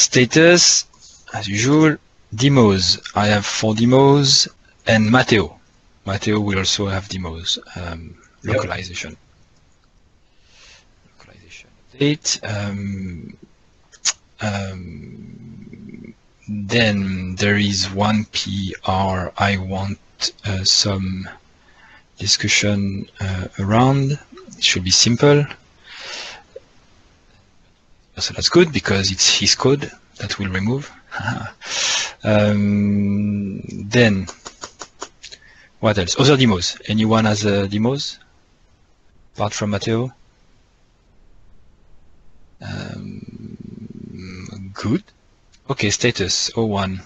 Status, as usual, demos. I have four demos and Matteo. Matteo will also have demos. Um, localization. Yep. Localization update. Um, um, then there is one PR I want uh, some discussion uh, around. It should be simple. So that's good because it's his code that we'll remove. um, then, what else? Other demos. Anyone has uh, demos? Apart from Matteo? Um, good. Okay, status 01.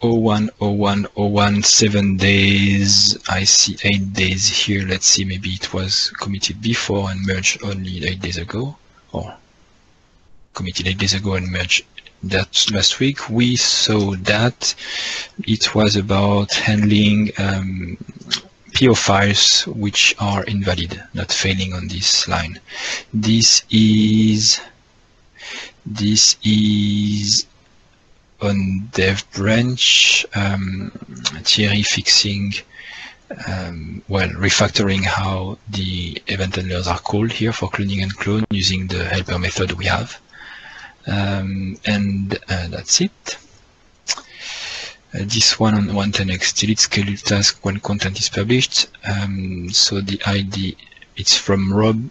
01, 01, 01, 7 days. I see 8 days here. Let's see, maybe it was committed before and merged only 8 days ago. Or committed 8 days ago and merged that last week. We saw that it was about handling um, PO files which are invalid, not failing on this line. This is this is on dev branch, um, Thierry fixing, um, well, refactoring how the event handlers are called here for cloning and clone using the helper method we have. Um, and uh, that's it. Uh, this one on 110x delete schedule task when content is published. Um, so the ID, it's from Rob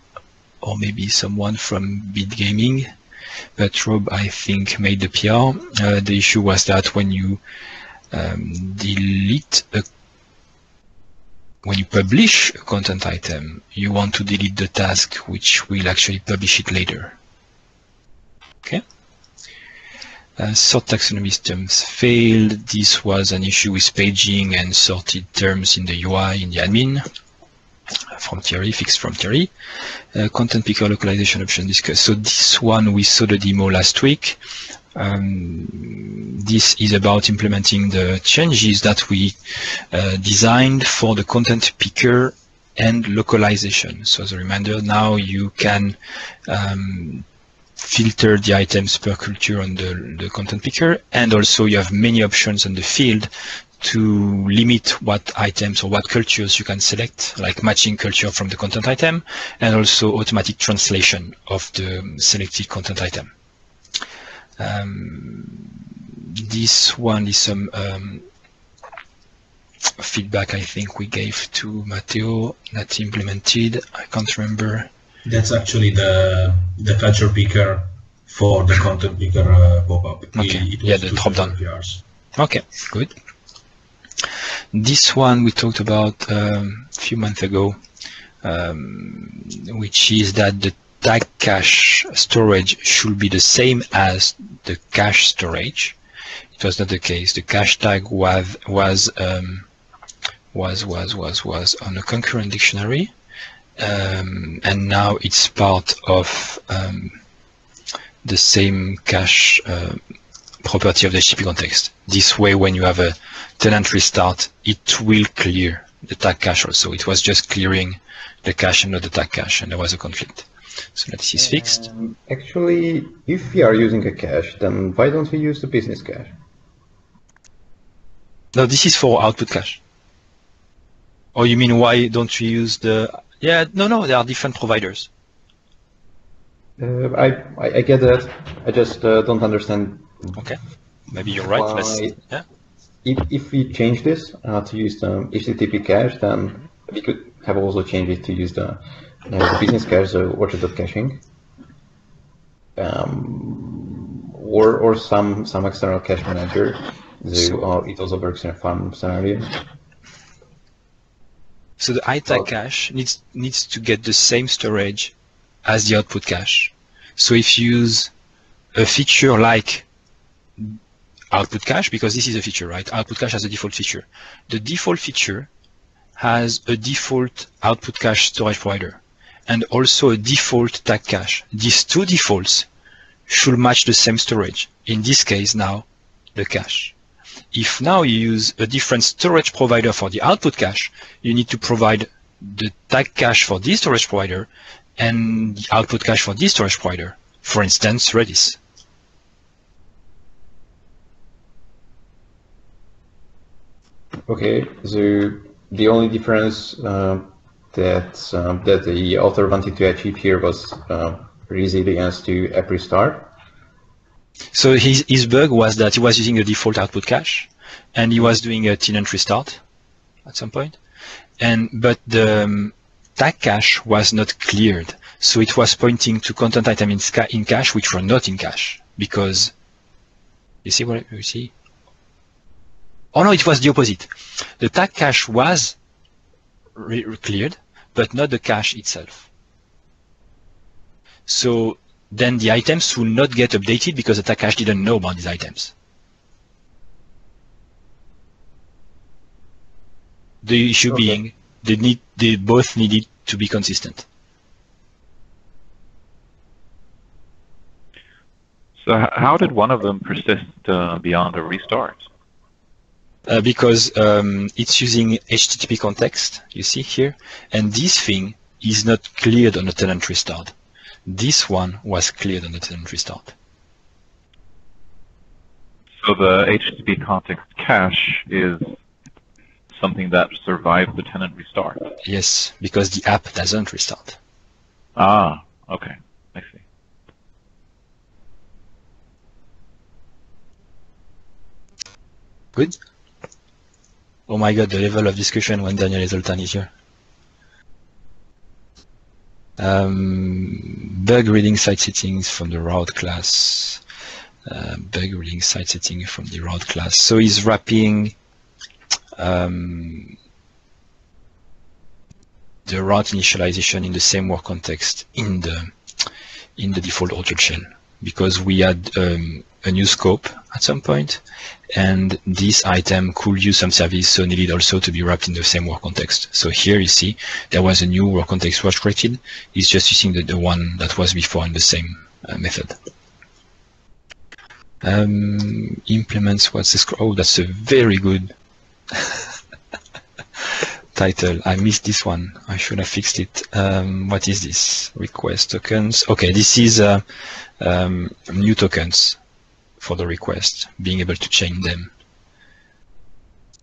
or maybe someone from Bit Gaming but Rob, I think, made the PR. Uh, the issue was that when you um, delete a when you publish a content item, you want to delete the task which will actually publish it later. Okay. Uh, sort taxonomy terms failed. This was an issue with paging and sorted terms in the UI in the admin from Thierry, fixed from Thierry. Uh, content picker localization option discussed. So this one we saw the demo last week. Um, this is about implementing the changes that we uh, designed for the content picker and localization. So as a reminder, now you can um, filter the items per culture on the, the content picker and also you have many options on the field to limit what items or what cultures you can select, like matching culture from the content item, and also automatic translation of the selected content item. Um, this one is some um, feedback I think we gave to Matteo that implemented. I can't remember. That's actually the the feature picker for the content picker uh, pop-up. Okay. yeah, the drop down. Okay, good. This one we talked about um, a few months ago, um, which is that the tag cache storage should be the same as the cache storage. It was not the case. The cache tag was was um, was was was was on a concurrent dictionary, um, and now it's part of um, the same cache uh, property of the HTTP context. This way, when you have a tenant restart, it will clear the tag cache also. It was just clearing the cache and not the tag cache, and there was a conflict. So that is fixed. Um, actually, if we are using a cache, then why don't we use the business cache? No, this is for output cache. Or you mean why don't we use the... Yeah, no, no, there are different providers. Uh, I, I get that. I just uh, don't understand Okay, maybe you're right. Let's, yeah. If, if we change this uh, to use the HTTP cache, then we could have also changed it to use the, uh, the business cache, so orchard caching, um, or or some some external cache manager. So uh, it also works in a farm scenario. So the ITAG oh. cache needs needs to get the same storage as the output cache. So if you use a feature like output cache because this is a feature, right? Output cache has a default feature. The default feature has a default output cache storage provider and also a default tag cache. These two defaults should match the same storage. In this case now, the cache. If now you use a different storage provider for the output cache, you need to provide the tag cache for this storage provider and the output cache for this storage provider, for instance, Redis. Okay, so the only difference uh, that um, that the author wanted to achieve here was uh, resilience to app restart. So his, his bug was that he was using a default output cache and he was doing a tenant restart at some point. And but the um, tag cache was not cleared. So it was pointing to content item in, in cache which were not in cache because you see what you see? Oh no, it was the opposite. The tag cache was cleared, but not the cache itself. So then the items will not get updated because the cache didn't know about these items. The issue okay. being they need they both needed to be consistent. So how did one of them persist uh, beyond a restart? Uh, because um, it's using HTTP context, you see here, and this thing is not cleared on a tenant restart. This one was cleared on the tenant restart. So the HTTP context cache is something that survives the tenant restart? Yes, because the app doesn't restart. Ah, okay. I see. Good. Oh my god, the level of discussion when Daniel Zoltan is here. Um, bug reading site settings from the route class. Uh, bug reading site setting from the route class. So he's wrapping um, the route initialization in the same work context in the in the default orchard shell because we had um, a new scope at some point and this item could use some service so needed also to be wrapped in the same work context. So here you see there was a new work context was created. It's just using the, the one that was before in the same uh, method. Um, implements what's this? Oh, that's a very good title. I missed this one. I should have fixed it. Um, what is this? Request tokens. Okay, this is uh, um, new tokens for the request, being able to change them.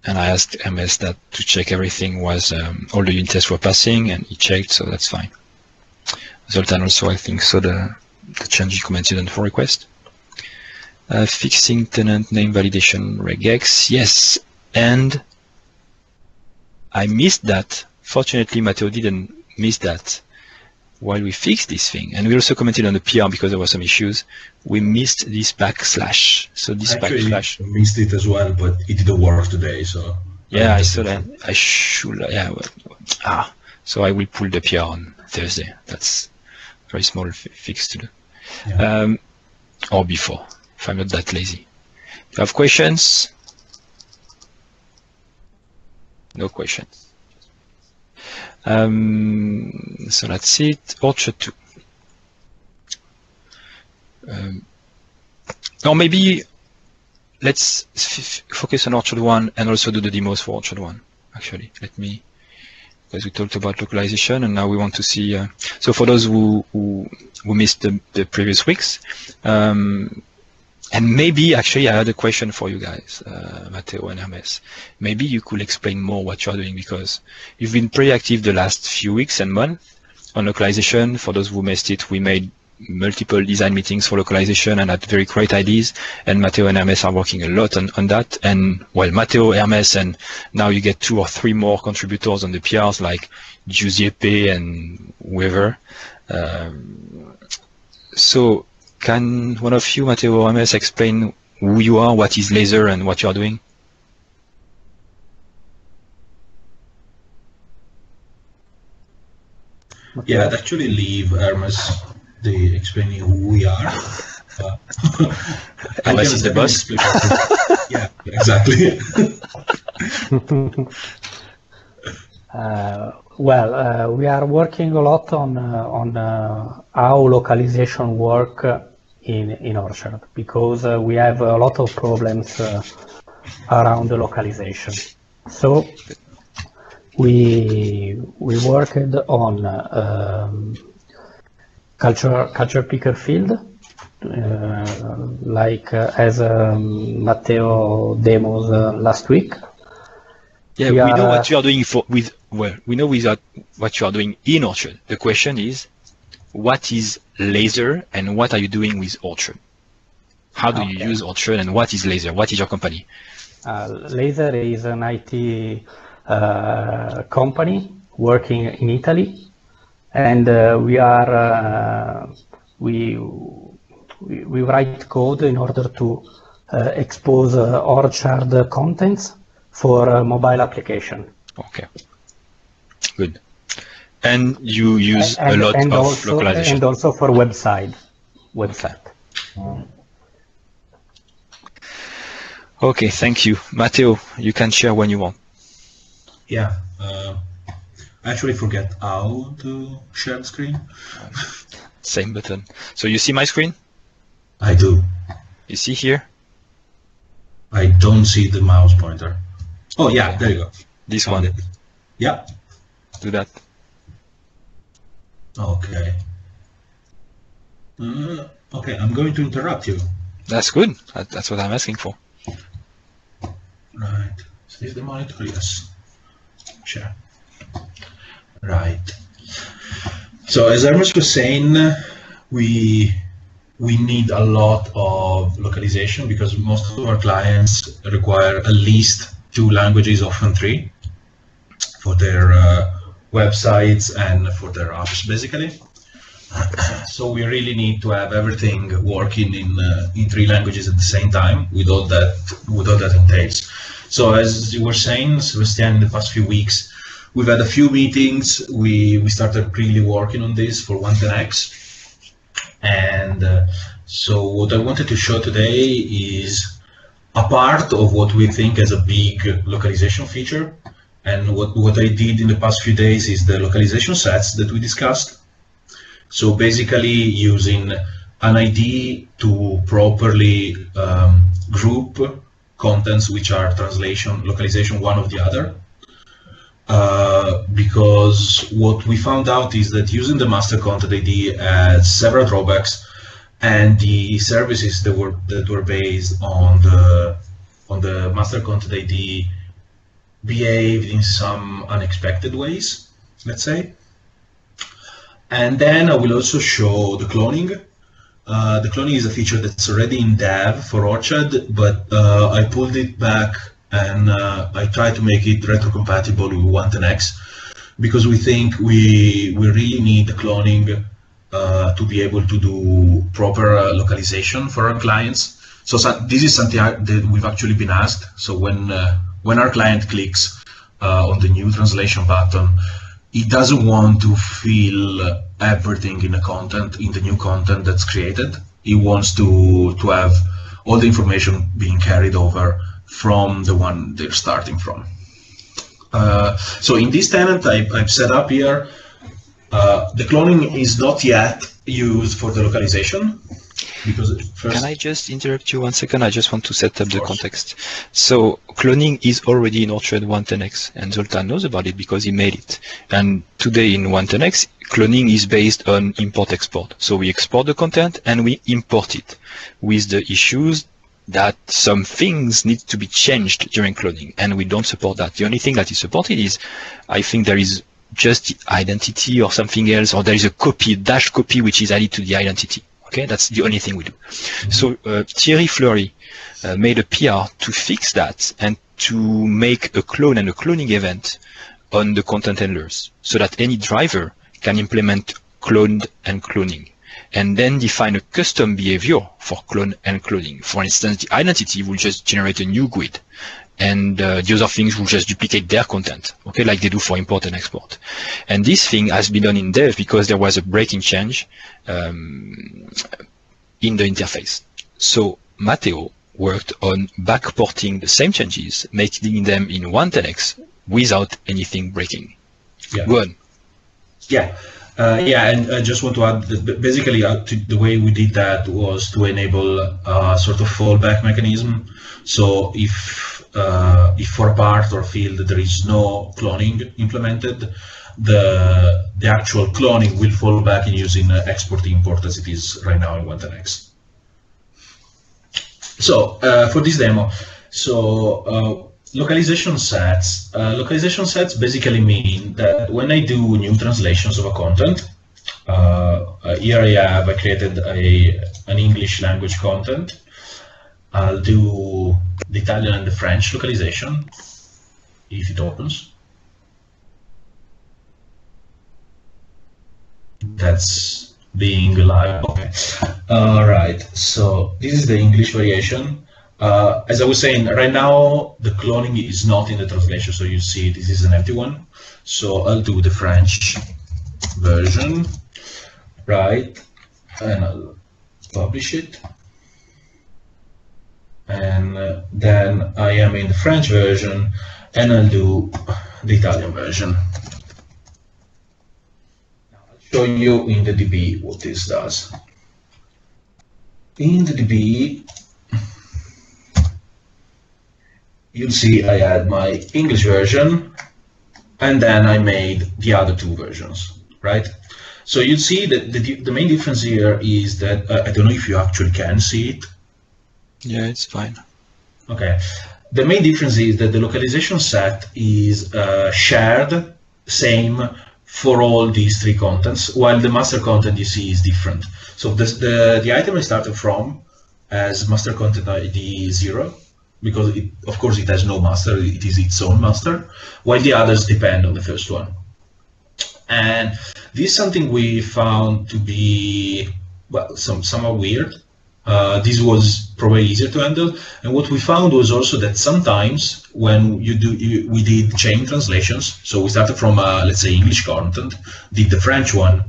And I asked MS that to check everything was um, all the unit tests were passing, and he checked, so that's fine. Zoltan also, I think, so the the change he commented on for request. Uh, fixing tenant name validation regex, yes, and I missed that. Fortunately, Matteo didn't miss that while we fixed this thing. And we also commented on the PR because there were some issues. We missed this backslash. So this Actually, backslash. missed it as well, but it didn't work today. So yeah, I saw that. I should. Yeah. Ah. So I will pull the PR on Thursday. That's very small fix to do. Yeah. Um, or before, if I'm not that lazy. If you have questions? No questions. Um, so that's it. Orchard 2. Um, or maybe let's focus on Orchard 1 and also do the demos for Orchard 1. Actually, let me, because we talked about localization and now we want to see, uh, so for those who, who, who missed the, the previous weeks, um, and maybe actually I had a question for you guys, uh, Matteo and Hermes. Maybe you could explain more what you're doing because you've been pretty active the last few weeks and months on localization. For those who missed it, we made multiple design meetings for localization and had very great ideas. And Matteo and Hermes are working a lot on, on that. And well, Matteo, Hermes, and now you get two or three more contributors on the PRs like Giuseppe and whoever. Um, so can one of you, Matteo Hermes, explain who you are, what is Laser, and what you are doing? Yeah, I'd actually leave Hermes the explaining who we are. Uh, Hermes is the boss. yeah, exactly. uh, well, uh, we are working a lot on uh, on uh, how localization work in, in Orchard because uh, we have a lot of problems uh, around the localization. So we we worked on um, culture culture picker field, uh, like uh, as um, Matteo demos uh, last week. Yeah, We we, are, know what you are doing for with well, we know with what you are doing in Orchard. The question is, what is Laser and what are you doing with Orchard? How do you use Orchard and what is Laser? What is your company? Uh, Laser is an IT uh, company working in Italy, and uh, we are uh, we, we we write code in order to uh, expose uh, Orchard contents for mobile application. Okay, good. And you use and, a lot and of also, localization. and also for website website. Okay, thank you, Matteo. You can share when you want. Yeah. Uh, I actually forget how to share the screen. Same button. So you see my screen? I do. You see here? I don't see the mouse pointer. Oh yeah, there you go. This Found one. it. Yeah. Do that. Okay. Uh, okay, I'm going to interrupt you. That's good. That, that's what I'm asking for. Right. Is this the monitor? Yes. Share. Right. So as Hermes was saying, we we need a lot of localization because most of our clients require at least two languages, often three, for their uh, websites and for their apps, basically. so we really need to have everything working in uh, in three languages at the same time with all that with all that entails. So as you were saying, Sebastian, in the past few weeks, we've had a few meetings. We we started really working on this for 110x, and uh, so what I wanted to show today is a part of what we think as a big localization feature. And what, what I did in the past few days is the localization sets that we discussed. So basically using an ID to properly um, group contents which are translation, localization one of the other. Uh, because what we found out is that using the master content ID has several drawbacks and the services that were that were based on the on the master content ID behaved in some unexpected ways, let's say. And then I will also show the cloning. Uh, the cloning is a feature that's already in dev for Orchard, but uh, I pulled it back and uh, I tried to make it retrocompatible with 110x because we think we we really need the cloning uh, to be able to do proper uh, localization for our clients. So, so this is something I- that we've actually been asked. So when uh, when our client clicks uh, on the new translation button, he doesn't want to fill everything in the content in the new content that's created. He wants to to have all the information being carried over from the one they're starting from. Uh, so in this tenant I, I've set up here, uh, the cloning is not yet used for the localization because first Can I just interrupt you one second? I just want to set up the context. So cloning is already in Orchard 110x, and Zoltan knows about it because he made it. And today in 110x, cloning is based on import-export. So we export the content and we import it with the issues that some things need to be changed during cloning, and we don't support that. The only thing that is supported is, I think there is just the identity or something else, or there is a copy, dash copy, which is added to the identity. Okay, that's the only thing we do. So uh, Thierry Fleury uh, made a PR to fix that and to make a clone and a cloning event on the content handlers so that any driver can implement cloned and cloning and then define a custom behavior for clone and cloning. For instance, the identity will just generate a new GUID and uh, the other things will just duplicate their content, okay, like they do for import and export. And this thing has been done in dev because there was a breaking change um, in the interface. So Matteo worked on backporting the same changes, making them in 110x without anything breaking. Yeah. Go on. Yeah, uh, yeah, and I just want to add that basically uh, to, the way we did that was to enable a sort of fallback mechanism. So if uh, if for part or field there is no cloning implemented, the the actual cloning will fall back in using uh, export import as it is right now in 110x. So uh, for this demo, so uh, localization sets. Uh, localization sets basically mean that when I do new translations of a content, uh, uh, here I have I created a an English language content. I'll do the Italian and the French localization if it opens. That's being live. Okay. All right. So this is the English variation. Uh, as I was saying, right now the cloning is not in the translation, so you see this is an empty one. So I'll do the French version, right, and I'll publish it. And uh, then I am in the French version, and I'll do the Italian version. Now I'll show you in the DB what this does. In the DB, you'll see I had my English version and then I made the other two versions, right? So you'll see that the, the main difference here is that, uh, I don't know if you actually can see it. Yeah, it's fine. Okay. The main difference is that the localization set is uh, shared, same for all these three contents, while the master content you see is different. So this, the, the item I started from as master content ID 0 because it, of course it has no master, it is its own master, while the others depend on the first one. And this is something we found to be well, some somehow weird. Uh, this was probably easier to handle. And what we found was also that sometimes when you do, you, we did chain translations. So we started from, uh, let's say, English content, did the French one,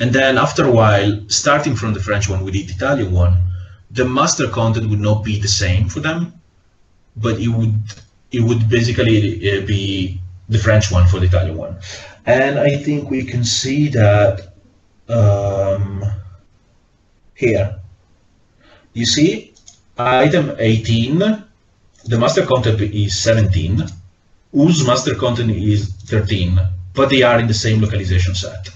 and then after a while, starting from the French one, we did the Italian one. The master content would not be the same for them but it would it would basically uh, be the French one for the Italian one. And I think we can see that um, here. You see, item 18, the master content is 17, whose master content is 13, but they are in the same localization set.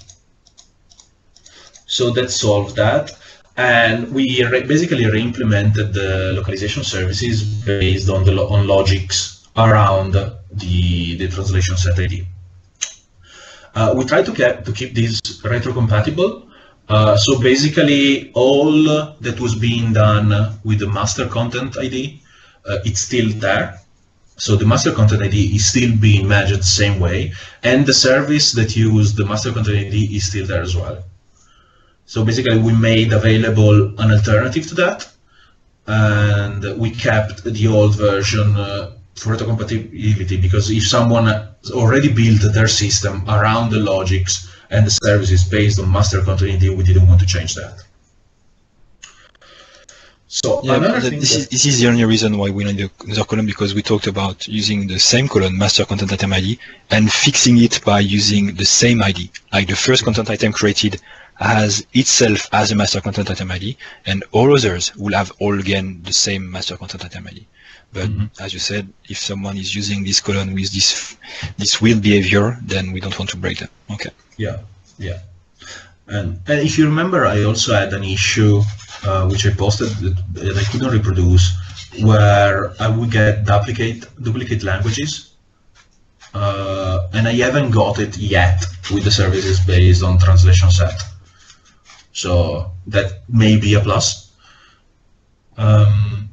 So that solved that and we re basically re-implemented the localization services based on the lo on logics around the the translation set ID. Uh, we try to to keep this retro-compatible. Uh, so basically, all that was being done with the master content ID, uh, it's still there. So the master content ID is still being managed the same way, and the service that used the master content ID is still there as well. So basically we made available an alternative to that and we kept the old version uh, for retrocompatibility because if someone already built their system around the logics and the services based on master content ID, we didn't want to change that. So yeah, this, is, this is the only reason why we need another column because we talked about using the same column, master content item ID, and fixing it by using the same ID. Like the first content item created has itself as a master content item ID, and all others will have all again the same master content item ID. But mm -hmm. as you said, if someone is using this column with this this weird behavior, then we don't want to break them. Okay. Yeah, yeah. And, and if you remember, I also had an issue uh, which I posted that, that I couldn't reproduce, where I would get duplicate duplicate languages uh, and I haven't got it yet with the services based on translation set. So that may be a plus. Um,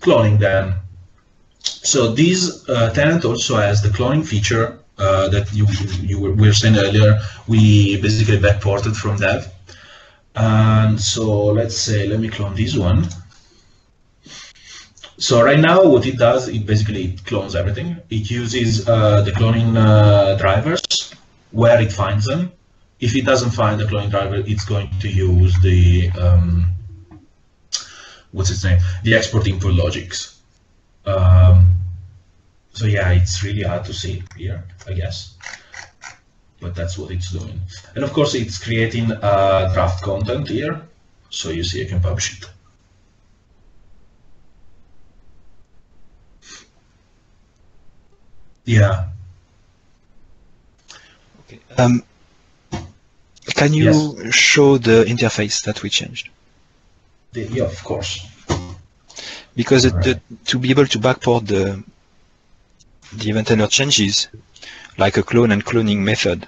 cloning then. So this uh, tenant also has the cloning feature uh, that you, you were, we were saying earlier. We basically backported from that. And so let's say, let me clone this one. So right now, what it does, it basically clones everything. It uses uh, the cloning uh, drivers where it finds them if it doesn't find the cloning driver, it's going to use the um, what's its name, the export input logics. Um, so yeah, it's really hard to see here, I guess, but that's what it's doing. And of course, it's creating a draft content here, so you see I can publish it. Yeah. Okay. Um, can you yes. show the interface that we changed? The, yeah, of course. Because right. the, to be able to backport the the event handler changes, like a clone and cloning method,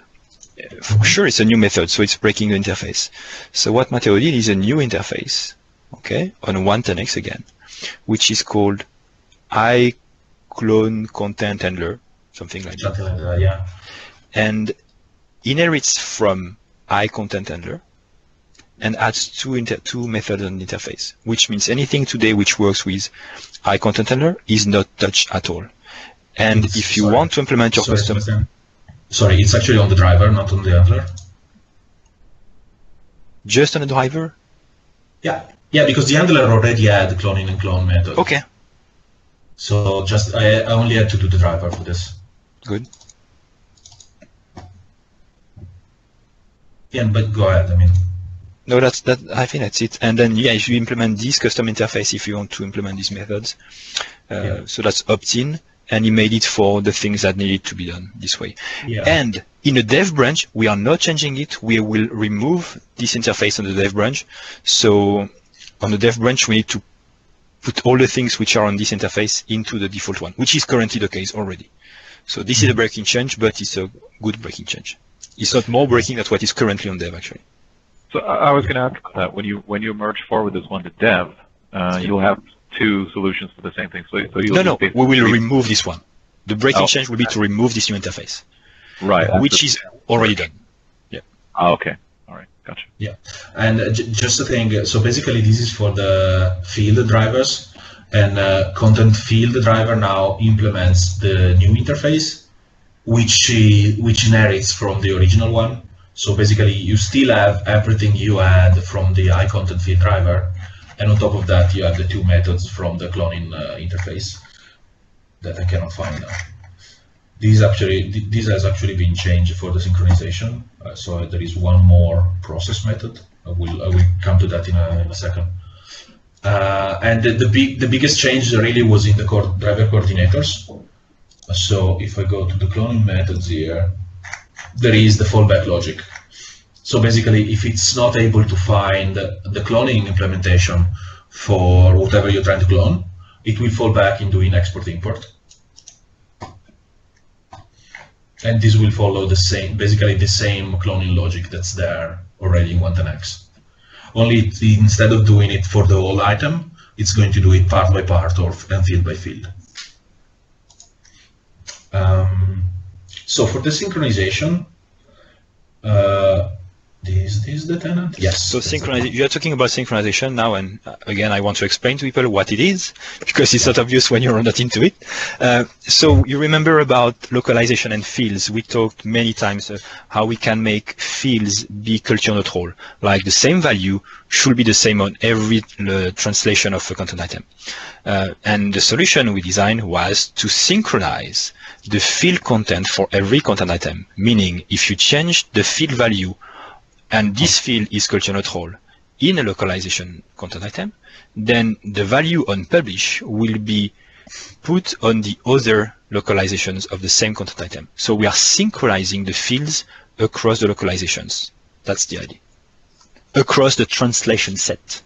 for mm-hmm. sure it's a new method, so it's breaking the interface. So what Matteo did is a new interface, okay, on 110x again, which is called I clone content handler, something like that, like that, yeah. and inherits from I content handler and adds two inter two methods on the interface, which means anything today which works with iContent handler is not touched at all. And It's- if you sorry. want to implement your Sorry, custom, Sebastian. Sorry, it's actually on the driver, not on the handler. just on the driver, Yeah, yeah, because the handler already had the cloning and clone method. okay, So just I, I only had to do the driver for this. good. Yeah, but go ahead. I mean, No, that's that. I think that's it. And then yeah, if you implement this custom interface, if you want to implement these methods, uh, Yeah. so that's opt-in, and he made it for the things that needed to be done this way. yeah. And in the dev branch, we are not changing it. We will remove this interface on the dev branch. So on the dev branch, we need to put all the things which are on this interface into the default one, which is currently the case already. So this is a breaking change, but it's a good breaking change. It's not more breaking than what is currently on dev actually. So I I was going to ask that. When you when you merge forward this one to dev, uh, you'll have two solutions for the same thing. So, so you'll No, no, we will re- remove this one. The breaking Oh. change will be to remove this new interface, right, which is already done. oh, okay. All right, gotcha. Yeah, And uh, j- just a thing, uh, so basically this is for the field drivers, and uh, content field driver now implements the new interface, which i- which inherits from the original one. So basically, you still have everything you had from the iContent field driver, and on top of that, you have the two methods from the cloning uh, interface that I cannot find now. This actually, th- this has actually been changed for the synchronization. Uh, so there is one more process method. I will, I will come to that in a, in a second. Uh, and the, the big, the biggest change really was in the driver coordinators. So if I go to the cloning methods here, there is the fallback logic. So basically, if it's not able to find the cloning implementation for whatever you're trying to clone, it will fall back in doing export import. And this will follow the same, basically the same cloning logic that's there already in 110x. Only it, instead of doing it for the whole item, it's going to do it part by part or and field by field. Um, so for the synchronization, uh, is this is the tenant? Yes. So synchronization, you are talking about synchronization now, and uh, again, I want to explain to people what it is, because it's not obvious when you're not into it. Uh, so you remember about localization and fields. We talked many times uh, how we can make fields be culture neutral, like the same value should be the same on every uh, translation of a content item. Uh, and the solution we designed was to synchronize the field content for every content item, meaning if you change the field value and this field is culture neutral in a localization content item, then the value on publish will be put on the other localizations of the same content item. So we are synchronizing the fields across the localizations. That's the idea. Across the translation set.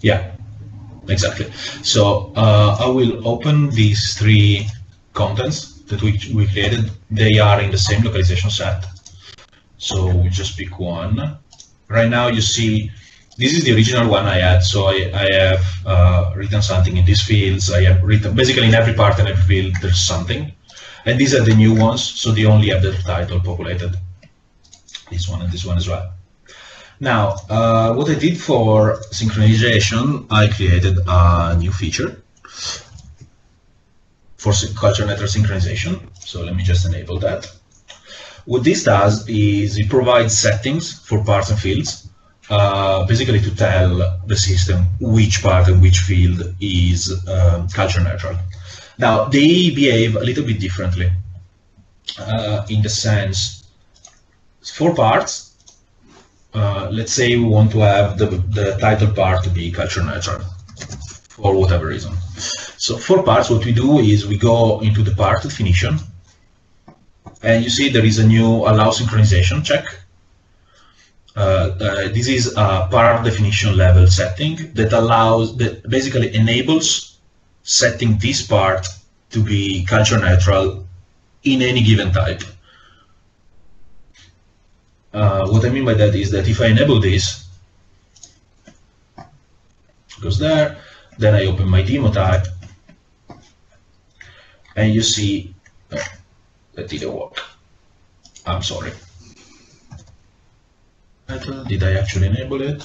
Yeah, exactly. So uh, I will open these three contents that we, we created. They are in the same localization set. So we just pick one. Right now you see, this is the original one I had. So I, I have uh, written something in these fields. I have written, basically in every part and every field there's something. And these are the new ones, so they only have the title populated. This one and this one as well. Now, uh, what I did for synchronization, I created a new feature for culture neutral synchronization. So let me just enable that. What this does is it provides settings for parts and fields, uh, basically to tell the system which part and which field is um, culture neutral. Now, they behave a little bit differently uh, in the sense, for parts, uh, let's say we want to have the, the title part to be culture neutral for whatever reason. So for parts, what we do is we go into the part definition, and you see there is a new allow synchronization check. Uh, this is a part definition level setting that allows, that basically enables setting this part to be culture neutral in any given type. Uh, what I mean by that is that if I enable this, goes there, then I open my demo type, and you see that didn't work. I'm sorry. Did I actually enable it?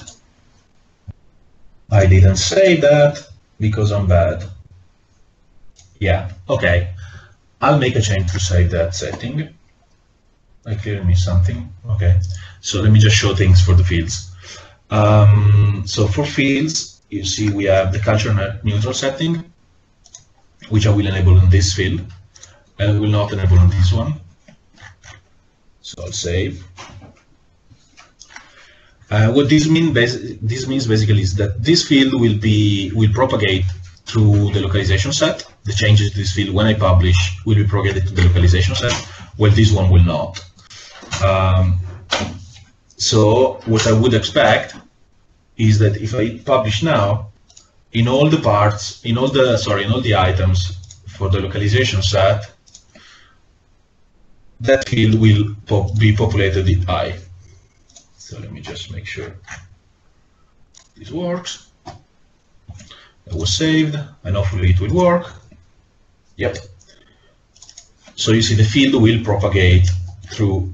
I didn't save that because I'm bad. Yeah, okay. I'll make a change to save that setting. I clearly missed something. Okay, so let me just show things for the fields. Um, so for fields, you see we have the culture neutral setting, which I will enable in this field, and will not enable on this one. So I'll save. Uh, what this this means basically is that this field will be will propagate through the localization set. The changes to this field when I publish will be propagated to the localization set, while this one will not. Um, so what I would expect is that if I publish now, in all the parts, in all the sorry, in all the items for the localization set, that field will pop be populated with i. So let me just make sure this works. That was saved, and hopefully it will work. Yep. So you see the field will propagate through.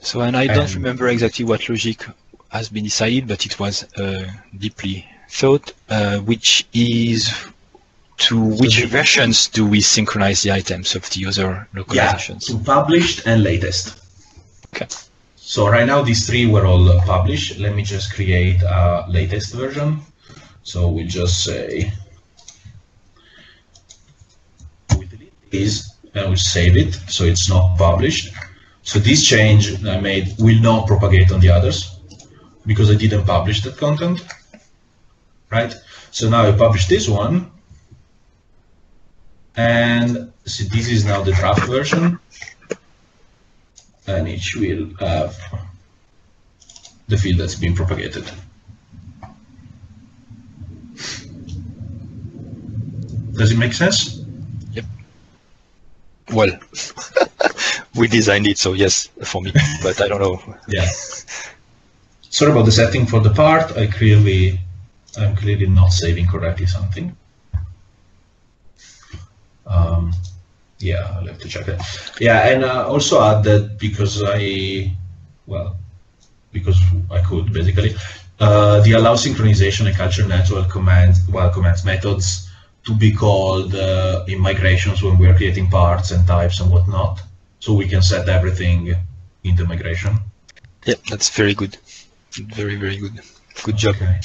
So, and I don't And- remember exactly what logic has been decided, but it was uh, deeply thought, uh, which is to which versions do we synchronize the items of the other Yeah, localizations? to published and latest. Okay. So right now these three were all uh, published. Let me just create a latest version. So we'll just say we delete these and we save it so it's not published. So this change I made will not propagate on the others because I didn't publish that content. Right? So now I publish this one and so this is now the draft version and each will have the field that's been propagated. Does it make sense? Yep. Well, we designed it, so yes, for me, but I don't know. Yeah. Sorry about the setting for the part. I clearly, I'm clearly not saving correctly something. Um, yeah, I'll have to check it. Yeah, and uh, also add that because I, well, because I could basically, uh, the allow synchronization and culture neutral commands, well, commands methods to be called uh, in migrations when we're creating parts and types and whatnot. So we can set everything in the migration. Yeah, that's very good. Very, very good. Good job. Okay.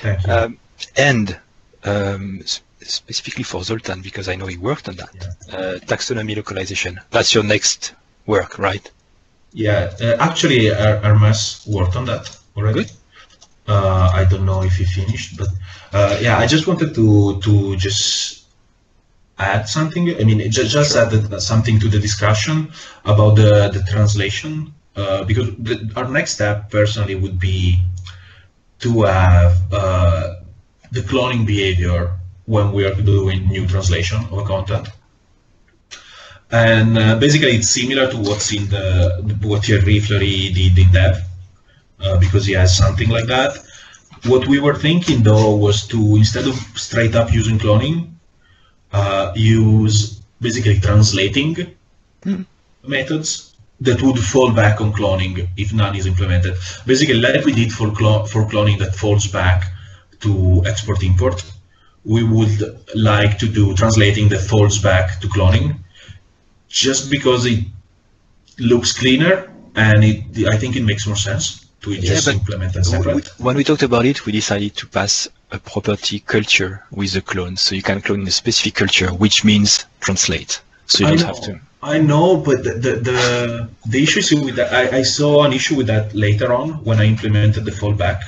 Thank you. Um, and um, specifically for Zoltan, because I know he worked on that, uh, taxonomy localization. That's your next work, right? yeah, uh, actually, Her- Hermes worked on that already. Uh, I don't know if he finished, but uh, yeah, I just wanted to to just add something. I mean, it ju- just add something to the discussion about the the translation uh, because the, our next step, personally, would be to have uh, the cloning behavior when we are doing new translation of a content. And uh, basically, it's similar to what's in the what Thierry Fleury did in Dev, uh, because he has something like that. What we were thinking though was to instead of straight up using cloning, uh, use basically translating methods that would fall back on cloning if none is implemented. Basically, like we did for clo- for cloning that falls back to export import, we would like to do translating the falls back to cloning, just because it looks cleaner and it I think it makes more sense to just implement that separate. When we talked about it, we decided to pass a property culture with the clone. So you can clone a specific culture, which means translate. So you don't have to. I know, but the the the, the issue is with that. I, I saw an issue with that later on when I implemented the fallback,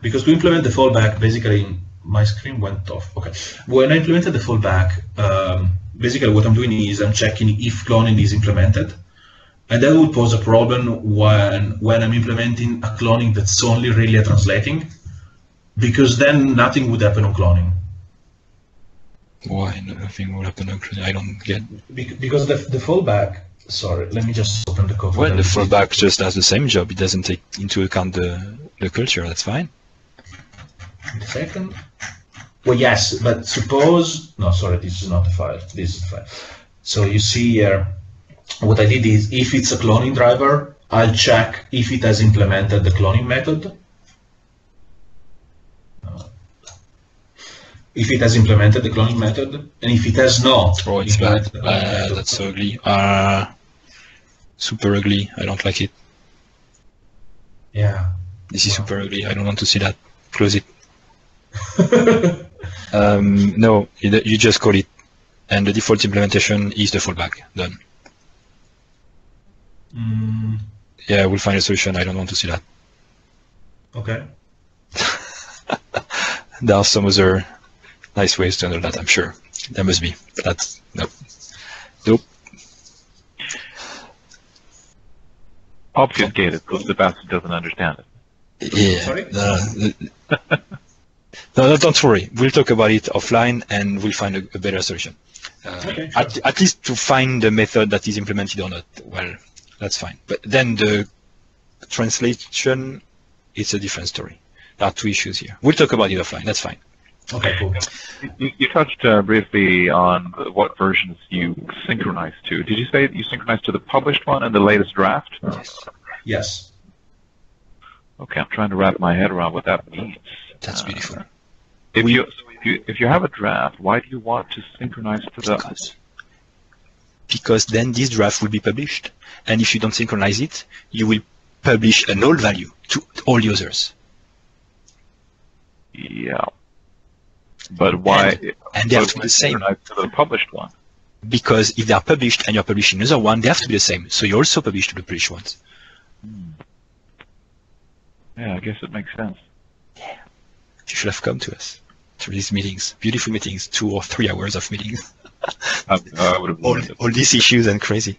because to implement the fallback, basically my screen went off. Okay, when I implemented the fallback, um, basically what I'm doing is I'm checking if cloning is implemented, and that would pose a problem when when I'm implementing a cloning that's only really a translating, because then nothing would happen on cloning. Why nothing will happen? Actually, I don't get. Bec- Because the, the fallback, sorry, let me just open the code. Well, the fallback just does the same job. It doesn't take into account the the culture. That's fine. Wait a second. Well, yes, but suppose, no, sorry, this is not a file. This is a file. So you see here, what I did is, if it's a cloning driver, I'll check if it has implemented the cloning method. If it has implemented the cloning method, and if it has not, Oh, it's bad. Uh, that's so ugly. Uh, super ugly. I don't like it. yeah. This is Wow. super ugly. I don't want to see that. Close it. Um, no, you, you just call it, and the default implementation is the fallback. Done. Mm, Yeah, we'll find a solution. I don't want to see that. okay. There are some other nice ways to handle that. I'm sure there must be. But that's no, nope. Obfuscated, so Sebastian doesn't understand it. Yeah. Sorry? uh, no, no, don't worry. We'll talk about it offline, and we'll find a, a better solution. Uh, Okay, sure. at, at least to find the method that is implemented or not. Well, that's fine. But then the translation, it's a different story. There are two issues here. We'll talk about it offline. That's fine. Okay, cool. You, you touched uh, briefly on what versions you synchronize to. Did you say that you synchronize to the published one and the latest draft? Yes, Yes. Okay, I'm trying to wrap my head around what that means. That's Uh, beautiful. If you, so if you if you have a draft, why do you want to synchronize to the? Because, because then this draft will be published, and if you don't synchronize it, you will publish a null value to all users, Yeah. But why? and they have to be the same. to the published one. Because if they are published and you're publishing another one, they have to be the same. So you also publish to the published ones. Yeah, I guess it makes sense. You should have come to us to these meetings, beautiful meetings, two or three hours of meetings, I, I would have all, all these issues and crazy.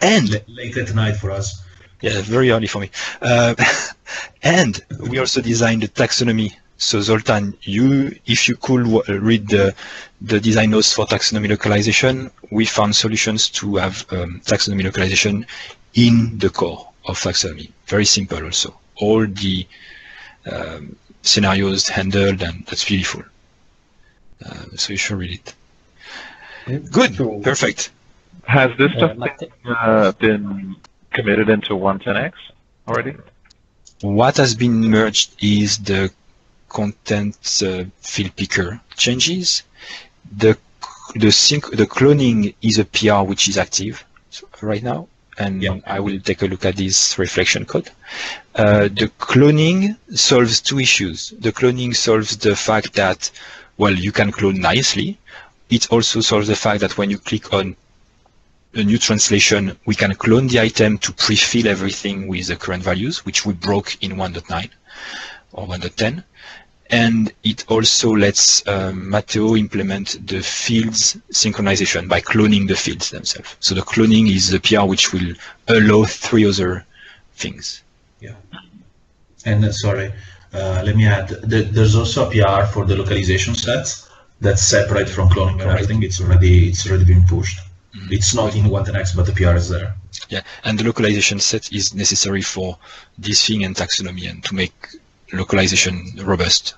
And L- late at night for us. Yeah, very early for me. Uh, and we also designed the taxonomy. So Zoltan, you, if you could read the, the design notes for taxonomy localization, we found solutions to have um, taxonomy localization in the core of taxonomy. Very simple also. All the um, scenarios handled and that's beautiful. Uh, so you should read it. Good, So- perfect. Has this Uh, stuff Matte- uh, been committed into 110x already? What has been merged is the content uh, field picker changes. The the sync the cloning is a PR which is active right now, and Yeah. I will take a look at this reflection code. Uh, the cloning solves two issues. The cloning solves the fact that well you can clone nicely. It also solves the fact that when you click on a new translation, we can clone the item to pre-fill everything with the current values, which we broke in 1.9 or 1.10. And it also lets um, Matteo implement the fields synchronization by cloning the fields themselves. So the cloning is the PR which will allow three other things. Yeah. And uh, sorry, uh, let me add, th- there's also a PR for the localization sets that's separate from cloning and Correct. everything. It's already it's already been pushed. Mhm. It's not in 110x, but the PR is there. Yeah, and the localization set is necessary for this thing and taxonomy and to make localization robust.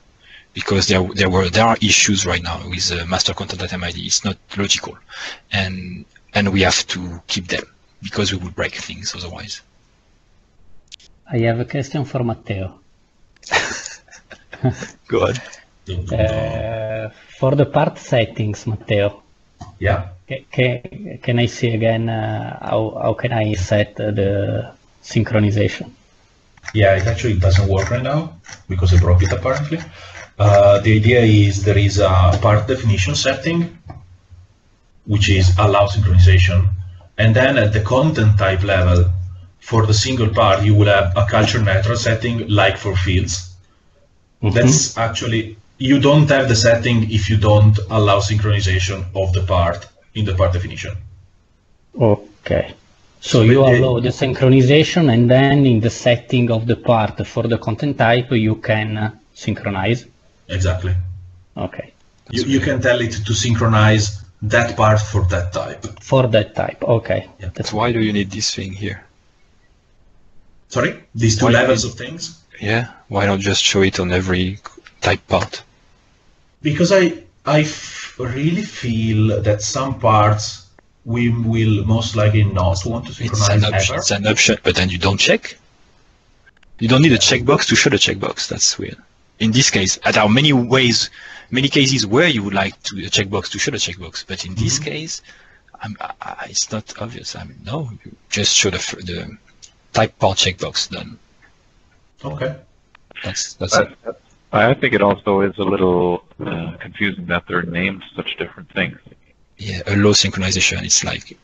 Because there, there were there are issues right now with uh, master content item ID. It's not logical, and and we have to keep them because we will break things otherwise. I have a question for Matteo. Go ahead. Uh, for the part settings, Matteo, Yeah. ca- ca- can I see again uh, how, how can I set the synchronization? Yeah, it actually doesn't work right now because I broke it apparently. Uh, the idea is there is a part definition setting, which is allow synchronization. And then at the content type level, for the single part, you will have a culture neutral setting like for fields. Mhm. That's actually, you don't have the setting if you don't allow synchronization of the part in the part definition. Okay. So So you allow the synchronization and then in the setting of the part for the content type you can uh, synchronize. Exactly. Okay. You, you can tell it to synchronize that part for that type. For that type, okay. Yeah. That's Why do you need this thing here? Sorry, these two Why- levels of things. Yeah, why not just show it on every type part? Because I I f- really feel that some parts we will most likely not want to It's synchronize an option, ever. it's an option, but then you don't check. You don't need a checkbox to show the checkbox. That's weird. In this case, there are many ways, many cases where you would like to a checkbox to show the checkbox, but in this case, I'm, I, I, it's not obvious. I mean, no, you just show the the type part checkbox. Then Okay. that's that's it. I think it also is a little uh, confusing that they're named such different things. Yeah, allow synchronization. It's like,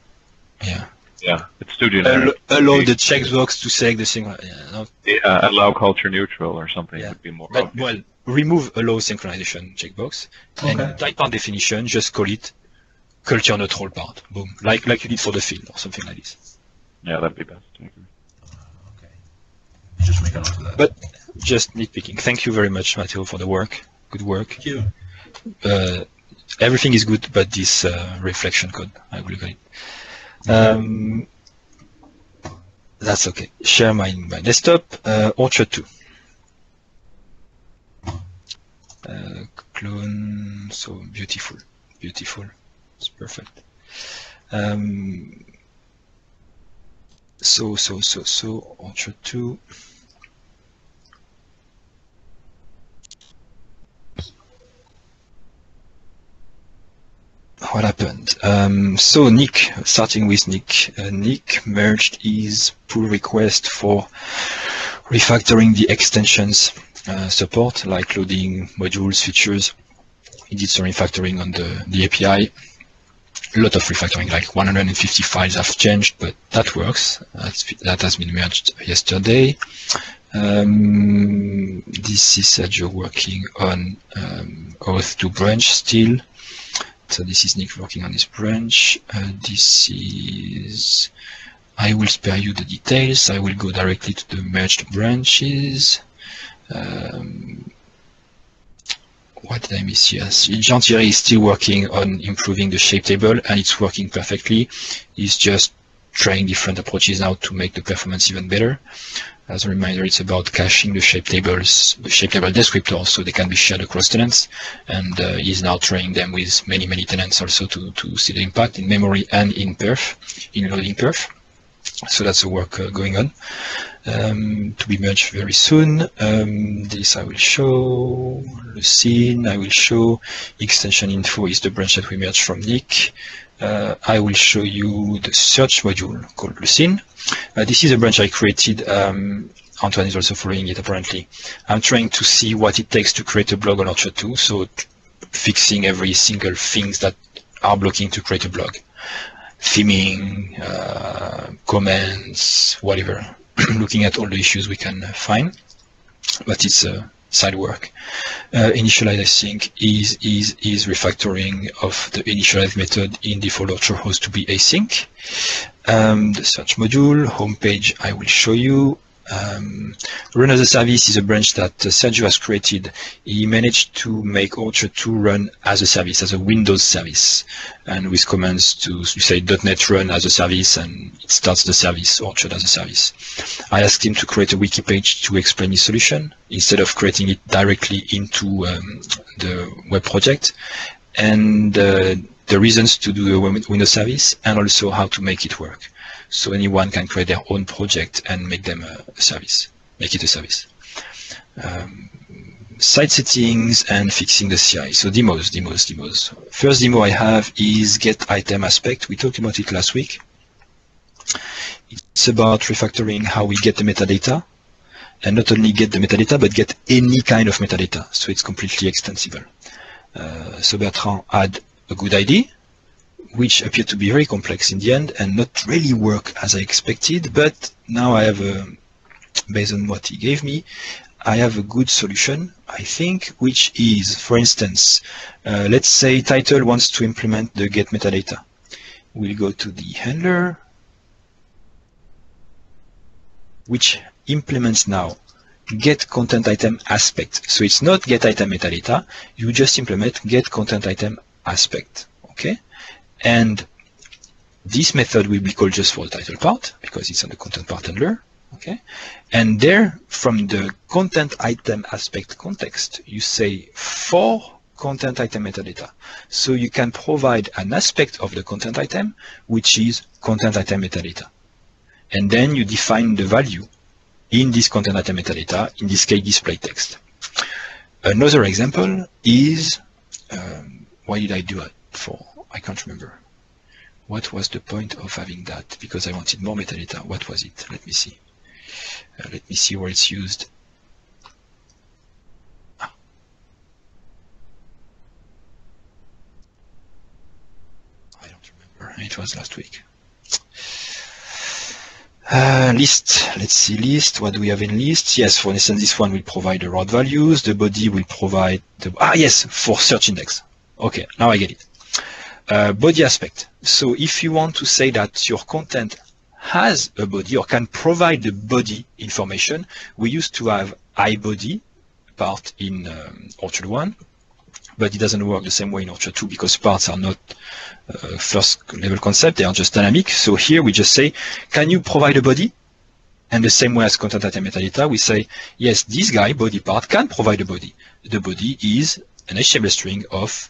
yeah, Yeah, it's too allow, allow the checkbox to select the synchron. Yeah, no, Yeah, allow culture neutral or something Yeah. would be more But obvious. well, remove allow synchronization checkbox and type part definition, just call it culture neutral part. Boom. Like like you did for the field or something like this. Yeah, that'd be best. I agree. Okay. Just make a note of that. But just nitpicking. Thank you very much, Matteo, for the work. Good work. Thank you. Uh, everything is good, but this uh, reflection code, I will it. Um, that's okay. Share my, my desktop. Uh, Orchard 2. Uh, clone, so beautiful, beautiful. It's perfect. Um, so, so, so, so, Orchard 2. What happened? Um, so Nick, starting with Nick, uh, Nick merged his pull request for refactoring the extensions uh, support, like loading modules, features. He did some refactoring on the, the API. A lot of refactoring, like 150 files have changed, but that works. That's, that has been merged yesterday. Um, this is Sergio working on um, Auth to branch still. So this is Nick working on this branch. Uh, this is, I will spare you the details. I will go directly to the merged branches. Um, what did I miss? Yes, Jean Thierry is still working on improving the shape table and it's working perfectly. He's just trying different approaches now to make the performance even better. As a reminder, it's about caching the shape tables, the shape table descriptors, so they can be shared across tenants. And uh, he's now trying them with many, many tenants also to, to see the impact in memory and in perf, in loading perf. So that's the work uh, going on um, to be merged very soon. Um, this I will show. Lucene, I will show. Extension info is the branch that we merged from Nick. Uh, I will show you the search module called Lucene. Uh, this is a branch I created. Um, Antoine is also following it apparently. I'm trying to see what it takes to create a blog on Orchard 2. So fixing every single things that are blocking to create a blog. Theming, uh, comments, whatever. Looking at all the issues we can uh, find. But it's a side work. Uh, initialize, async, is, is, is refactoring of the initialize method in default Orchard host to be async. Um, the search module, homepage, I will show you. Um, run as a service is a branch that uh, Sergio has created. He managed to make Orchard 2 run as a service, as a Windows service. And with commands to, say .NET run as a service and it starts the service, Orchard as a service. I asked him to create a wiki page to explain his solution instead of creating it directly into um, the web project. And uh, the reasons to do a Windows service and also how to make it work. So anyone can create their own project and make them a, service, make it a service. Um, site settings and fixing the CI. So demos, demos, demos. First demo I have is get item aspect. We talked about it last week. It's about refactoring how we get the metadata and not only get the metadata, but get any kind of metadata. So it's completely extensible. Uh, so Bertrand had a good idea, which appeared to be very complex in the end and not really work as I expected. But now I have, a, based on what he gave me, I have a good solution, I think, which is, for instance, uh, let's say title wants to implement the get metadata. We'll go to the handler, which implements now get content item aspect. So it's not get item metadata. You just implement get content item aspect. Okay, and this method will be called just for the title part because it's on the content part handler. Okay, and there from the content item aspect context, you say for content item metadata. So you can provide an aspect of the content item, which is content item metadata. And then you define the value in this content item metadata, in this case display text. Another example is, um, why did I do it for? I can't remember. What was the point of having that? Because I wanted more metadata. What was it? Let me see. Uh, let me see where it's used. Ah. I don't remember. It was last week. Uh, list, let's see list, what do we have in list? Yes, for instance, this one will provide the route values, the body will provide the, ah yes, for search index. Okay, now I get it. Uh, body aspect. So if you want to say that your content has a body or can provide the body information, we used to have iBody part in um, Orchard 1, but it doesn't work the same way in Orchard 2 because parts are not uh, first level concept, they are just dynamic. So here we just say, can you provide a body? And the same way as content item metadata, we say, yes, this guy, body part, can provide a body. The body is an HTML string of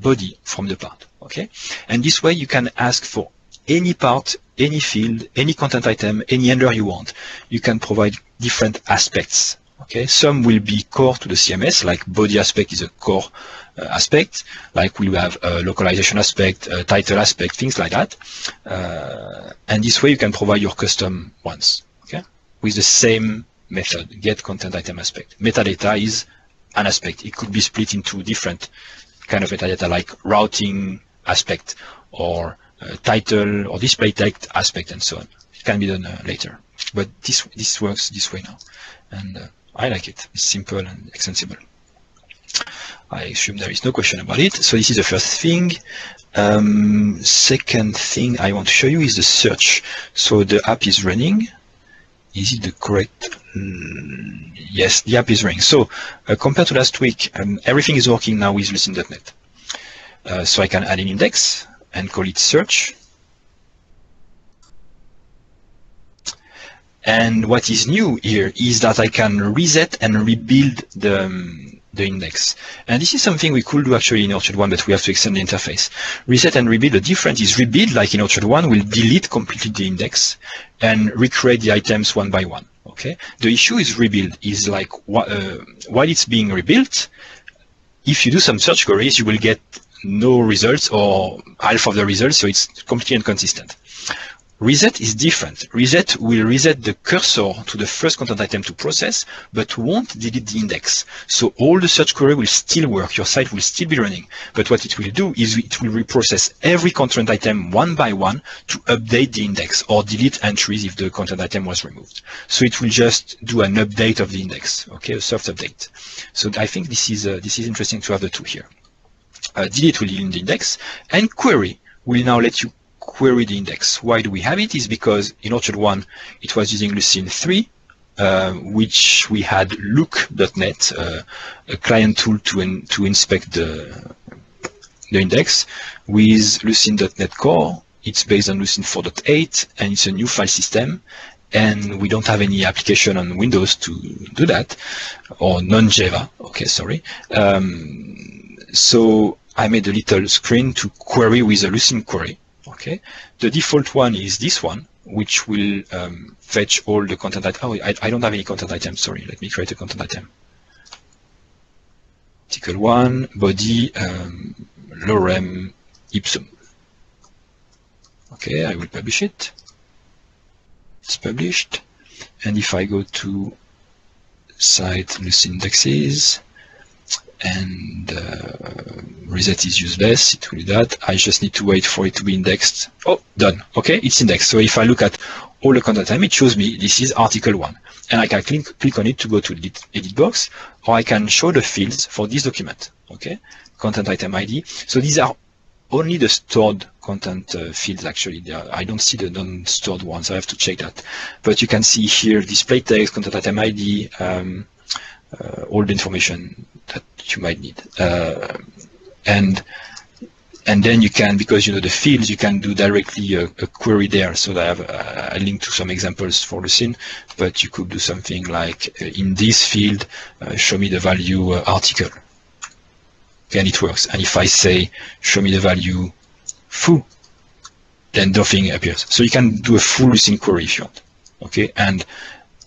body from the part, okay? And this way you can ask for any part, any field, any content item, any handler you want. You can provide different aspects Okay, some will be core to the CMS, like body aspect is a core uh, aspect, like we have a localization aspect, a title aspect, things like that. Uh, and this way you can provide your custom ones, okay, with the same method, get content item aspect. Metadata is an aspect. It could be split into different kind of metadata like routing aspect or uh, title or display text aspect and so on. It can be done uh, later, but this this works this way now, and uh, I like it. It's simple and extensible. I assume there is no question about it. So this is the first thing. Um, second thing I want to show you is the search. So the app is running. Is it the correct? Mm, yes, the app is running. So uh, compared to last week, um, everything is working now with Lucene.net. Uh, so I can add an index and call it search. And what is new here is that I can reset and rebuild the, um, the index. And this is something we could do actually in Orchard 1, but we have to extend the interface. Reset and rebuild, the difference is rebuild, like in Orchard 1, will delete completely the index and recreate the items one by one. Okay. The issue is rebuild is like uh, while it's being rebuilt, if you do some search queries, you will get no results or half of the results, so it's completely inconsistent. Reset is different. Reset will reset the cursor to the first content item to process, but won't delete the index. So all the search query will still work. Your site will still be running. But what it will do is it will reprocess every content item one by one to update the index or delete entries if the content item was removed. So it will just do an update of the index, okay, a soft update. So I think this is uh, this is interesting to have the two here. Uh, delete will delete the index, and query will now let you query the index. Why do we have it? Is because in Orchard 1, it was using Lucene 3, uh, which we had Luke.net, uh, a client tool to, in, to inspect the, the index. With Lucene.net Core, it's based on Lucene 4.8, and it's a new file system. And we don't have any application on Windows to do that, or non-Java. Okay, sorry. Um, so I made a little screen to query with a Lucene query. Okay, the default one is this one, which will um, fetch all the content item. Oh, I, I don't have any content item. Sorry, let me create a content item. Article one, body, um, lorem ipsum. Okay, I will publish it. It's published. And if I go to site Lucene indexes, and uh, reset is useless, it will do that. I just need to wait for it to be indexed. Oh, done. Okay, it's indexed. So if I look at all the content time, it shows me this is article one. And I can click, click on it to go to the edit box, or I can show the fields for this document. Okay, content item ID. So these are only the stored content uh, fields actually. There, I don't see the non-stored ones. I have to check that. But you can see here display text, content item ID, um, uh, all the information you might need. Uh, and and then you can, because you know the fields, you can do directly a, a query there. So I have a, a, link to some examples for Lucene, but you could do something like uh, in this field, uh, show me the value uh, article. Okay, and it works. And if I say, show me the value foo, then nothing appears. So you can do a full Lucene query if you want. Okay, and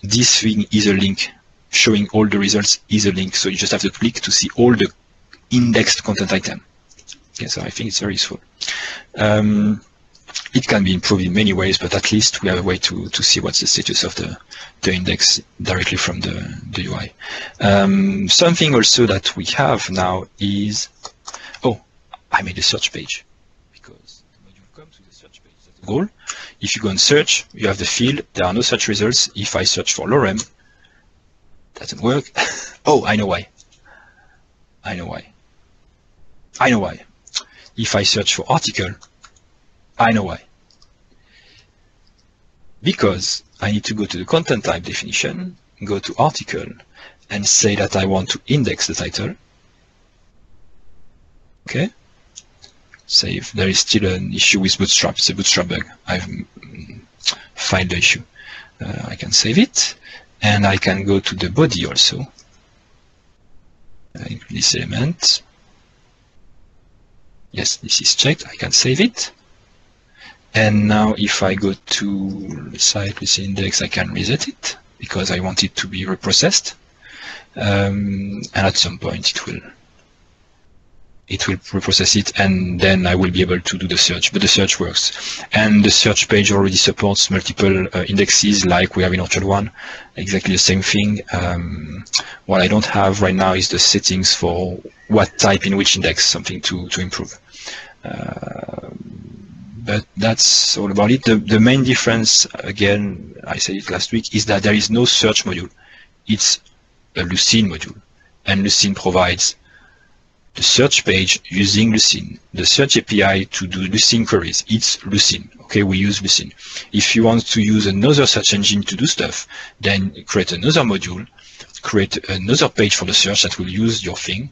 this thing is a link showing all the results is a link. So you just have to click to see all the indexed content item. Okay, so I think it's very useful. Um, it can be improved in many ways, but at least we have a way to, to see what's the status of the, the index directly from the, the UI. Um, something also that we have now is, oh, I made a search page because the module comes with a search page. That's the goal. If you go and search, you have the field, there are no search results. If I search for lorem, doesn't work. oh, I know why. I know why. I know why. If I search for article, I know why. Because I need to go to the content type definition, go to article, and say that I want to index the title. Okay. Save. There is still an issue with Bootstrap. It's a Bootstrap bug. I've mm, filed the issue. Uh, I can save it, and I can go to the body also. This element. Yes, this is checked. I can save it. And now if I go to the site with index, I can reset it because I want it to be reprocessed. Um, and at some point it will it will reprocess it and then I will be able to do the search, but the search works. And the search page already supports multiple uh, indexes like we have in Orchard 1, exactly the same thing. Um, what I don't have right now is the settings for what type in which index, something to, to improve. Uh, but that's all about it. The, the main difference, again, I said it last week, is that there is no search module. It's a Lucene module. And Lucene provides the search page using Lucene, the search API to do Lucene queries. It's Lucene. Okay, we use Lucene. If you want to use another search engine to do stuff, then create another module, create another page for the search that will use your thing,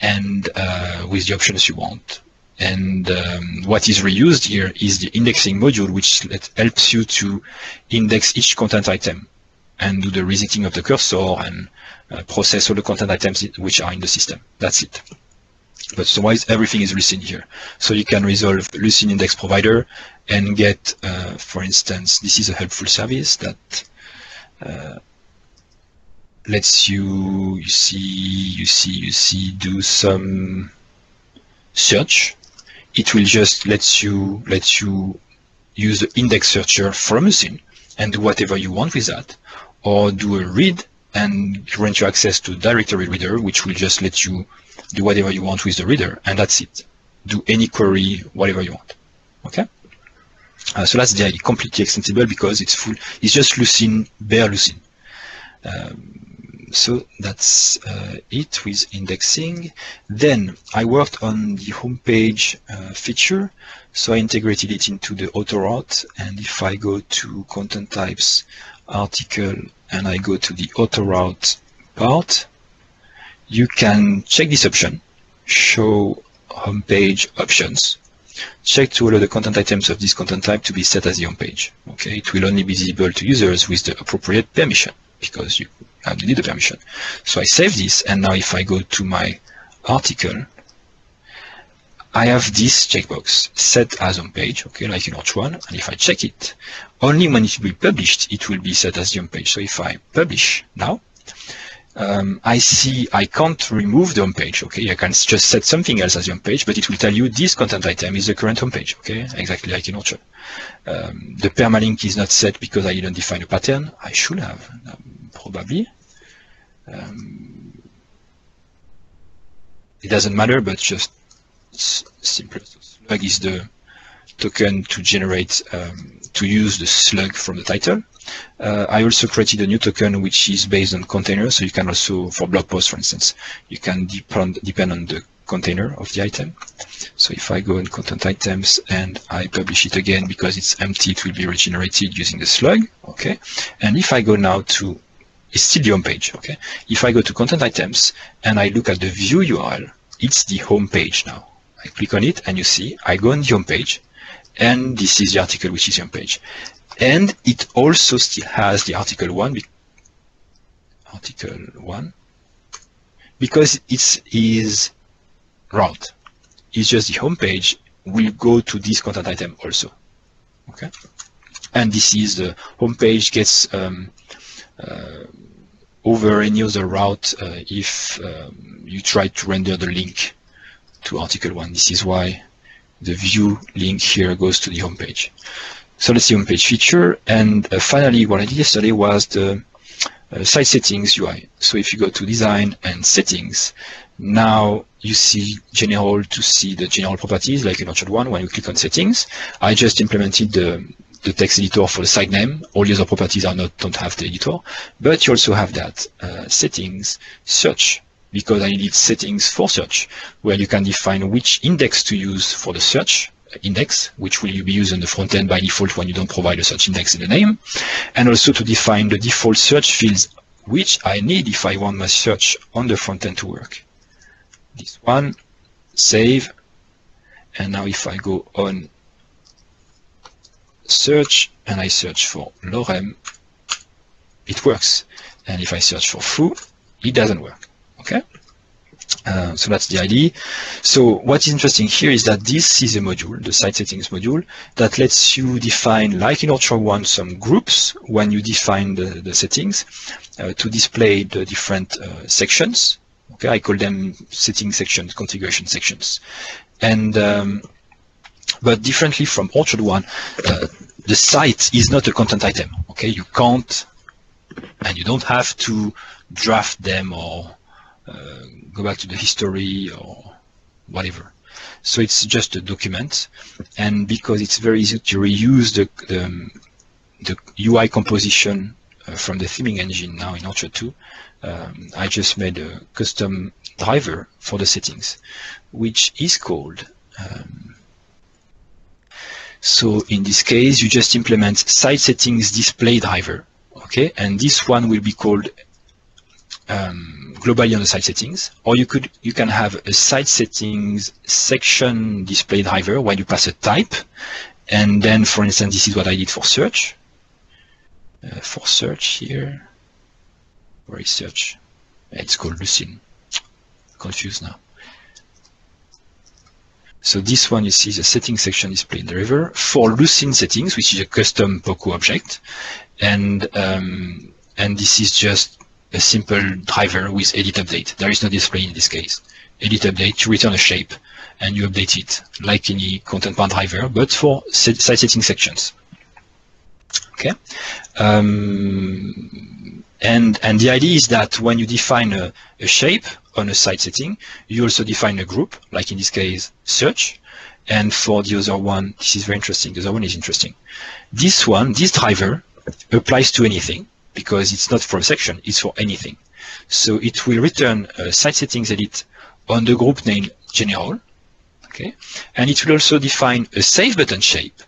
and uh, with the options you want. And um, what is reused here is the indexing module, which helps you to index each content item and do the resetting of the cursor and uh, process all the content items which are in the system. That's it. But otherwise, everything is Lucene here. So you can resolve Lucene index provider and get, uh, for instance, this is a helpful service that uh, lets you, you see, you see, you see, do some search. It will just let you, let you use the index searcher from Lucene and do whatever you want with that, or do a read and grant you access to directory reader, which will just let you do whatever you want with the reader, and that's it. Do any query, whatever you want. Okay? Uh, so that's the idea, completely extensible because it's full, it's just Lucene, bare Lucene. Um, so that's uh, it with indexing. Then I worked on the homepage uh, feature. So I integrated it into the auto route. And if I go to content types, article, and I go to the auto route part, you can check this option, show homepage options, check to allow the content items of this content type to be set as the homepage. Okay, it will only be visible to users with the appropriate permission because you have need the permission. So I save this, and now if I go to my article, I have this checkbox set as homepage, okay, like in Orchard 1, and if I check it, only when it will be published, it will be set as the homepage. So if I publish now, um, I see I can't remove the homepage. Okay, I can just set something else as the homepage, but it will tell you this content item is the current homepage. Okay, exactly like in Orchard. Um, the permalink is not set because I didn't define a pattern. I should have, um, probably. Um, it doesn't matter, but just simple. Slug is the token to generate um, to use the slug from the title. Uh, I also created a new token which is based on containers, so you can also, for blog posts for instance, you can depend, depend on the container of the item. So if I go in content items and I publish it again because it's empty, it will be regenerated using the slug. Okay. And if I go now to, it's still the home page. Okay. If I go to content items and I look at the view URL, it's the home page now. I click on it and you see I go on the home page and this is the article which is the home page. And it also still has the article one, article one, because it's is route. It's just the home page will go to this content item also. Okay, and this is the home page gets um, uh, over any other route uh, if um, you try to render the link to article one. This is why the view link here goes to the home page. So let's see home page feature. And uh, finally, what I did yesterday was the uh, site settings UI. So if you go to design and settings, now you see general to see the general properties like in Orchard one. When you click on settings, I just implemented the the text editor for the site name. All the other properties are not don't have the editor, but you also have that uh, settings search because I need settings for search where you can define which index to use for the search index, which will be used on the front end by default when you don't provide a search index in the name, and also to define the default search fields which I need if I want my search on the front end to work. This one, save, and now if I go on search and I search for lorem, it works. And if I search for foo, it doesn't work. Okay? Uh, so that's the ID. So what is interesting here is that this is a module, the site settings module, that lets you define, like in Orchard One, some groups when you define the, the settings uh, to display the different uh, sections. Okay, I call them setting sections, configuration sections. And um, but differently from Orchard One, uh, the site is not a content item. Okay, you can't and you don't have to draft them or uh, go back to the history or whatever. So it's just a document, and because it's very easy to reuse the the, the UI composition uh, from the theming engine now in Orchard 2, um, I just made a custom driver for the settings, which is called. Um, so in this case, you just implement site settings display driver, okay, and this one will be called um, globally on the site settings, or you could you can have a site settings section display driver where you pass a type, and then for instance this is what I did for search. Uh, for search here, where is search? It's called Lucene. Confused now. So this one you see the setting section display driver for Lucene settings, which is a custom POCO object, and um, and this is just a simple driver with edit update. There is no display in this case. Edit update, you return a shape and you update it like any content part driver, but for site setting sections. Okay. Um, and, and the idea is that when you define a, a shape on a site setting, you also define a group, like in this case, search. And for the other one, this is very interesting. The other one is interesting. This one, this driver applies to anything because it's not for a section, it's for anything. So it will return a site settings edit on the group name general, okay, and it will also define a save button shape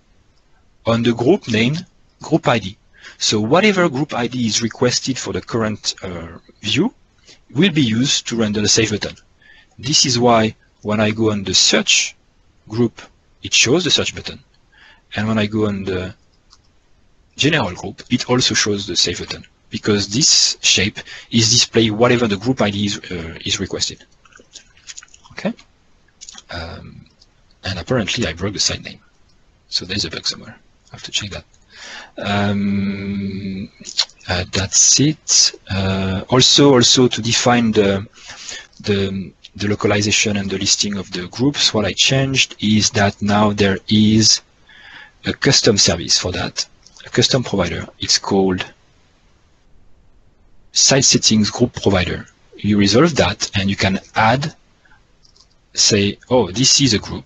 on the group name group ID. So whatever group ID is requested for the current uh, view will be used to render the save button. This is why when I go on the search group, it shows the search button. And when I go on the general group, it also shows the save button because this shape is display whatever the group ID is, uh, is requested. Okay. Um, and apparently I broke the site name. So there's a bug somewhere. I have to check that. Um, uh, that's it. Uh, also, also to define the, the the localization and the listing of the groups, what I changed is that now there is a custom service for that a custom provider. It's called site settings group provider. You resolve that and you can add, say, oh, this is a group,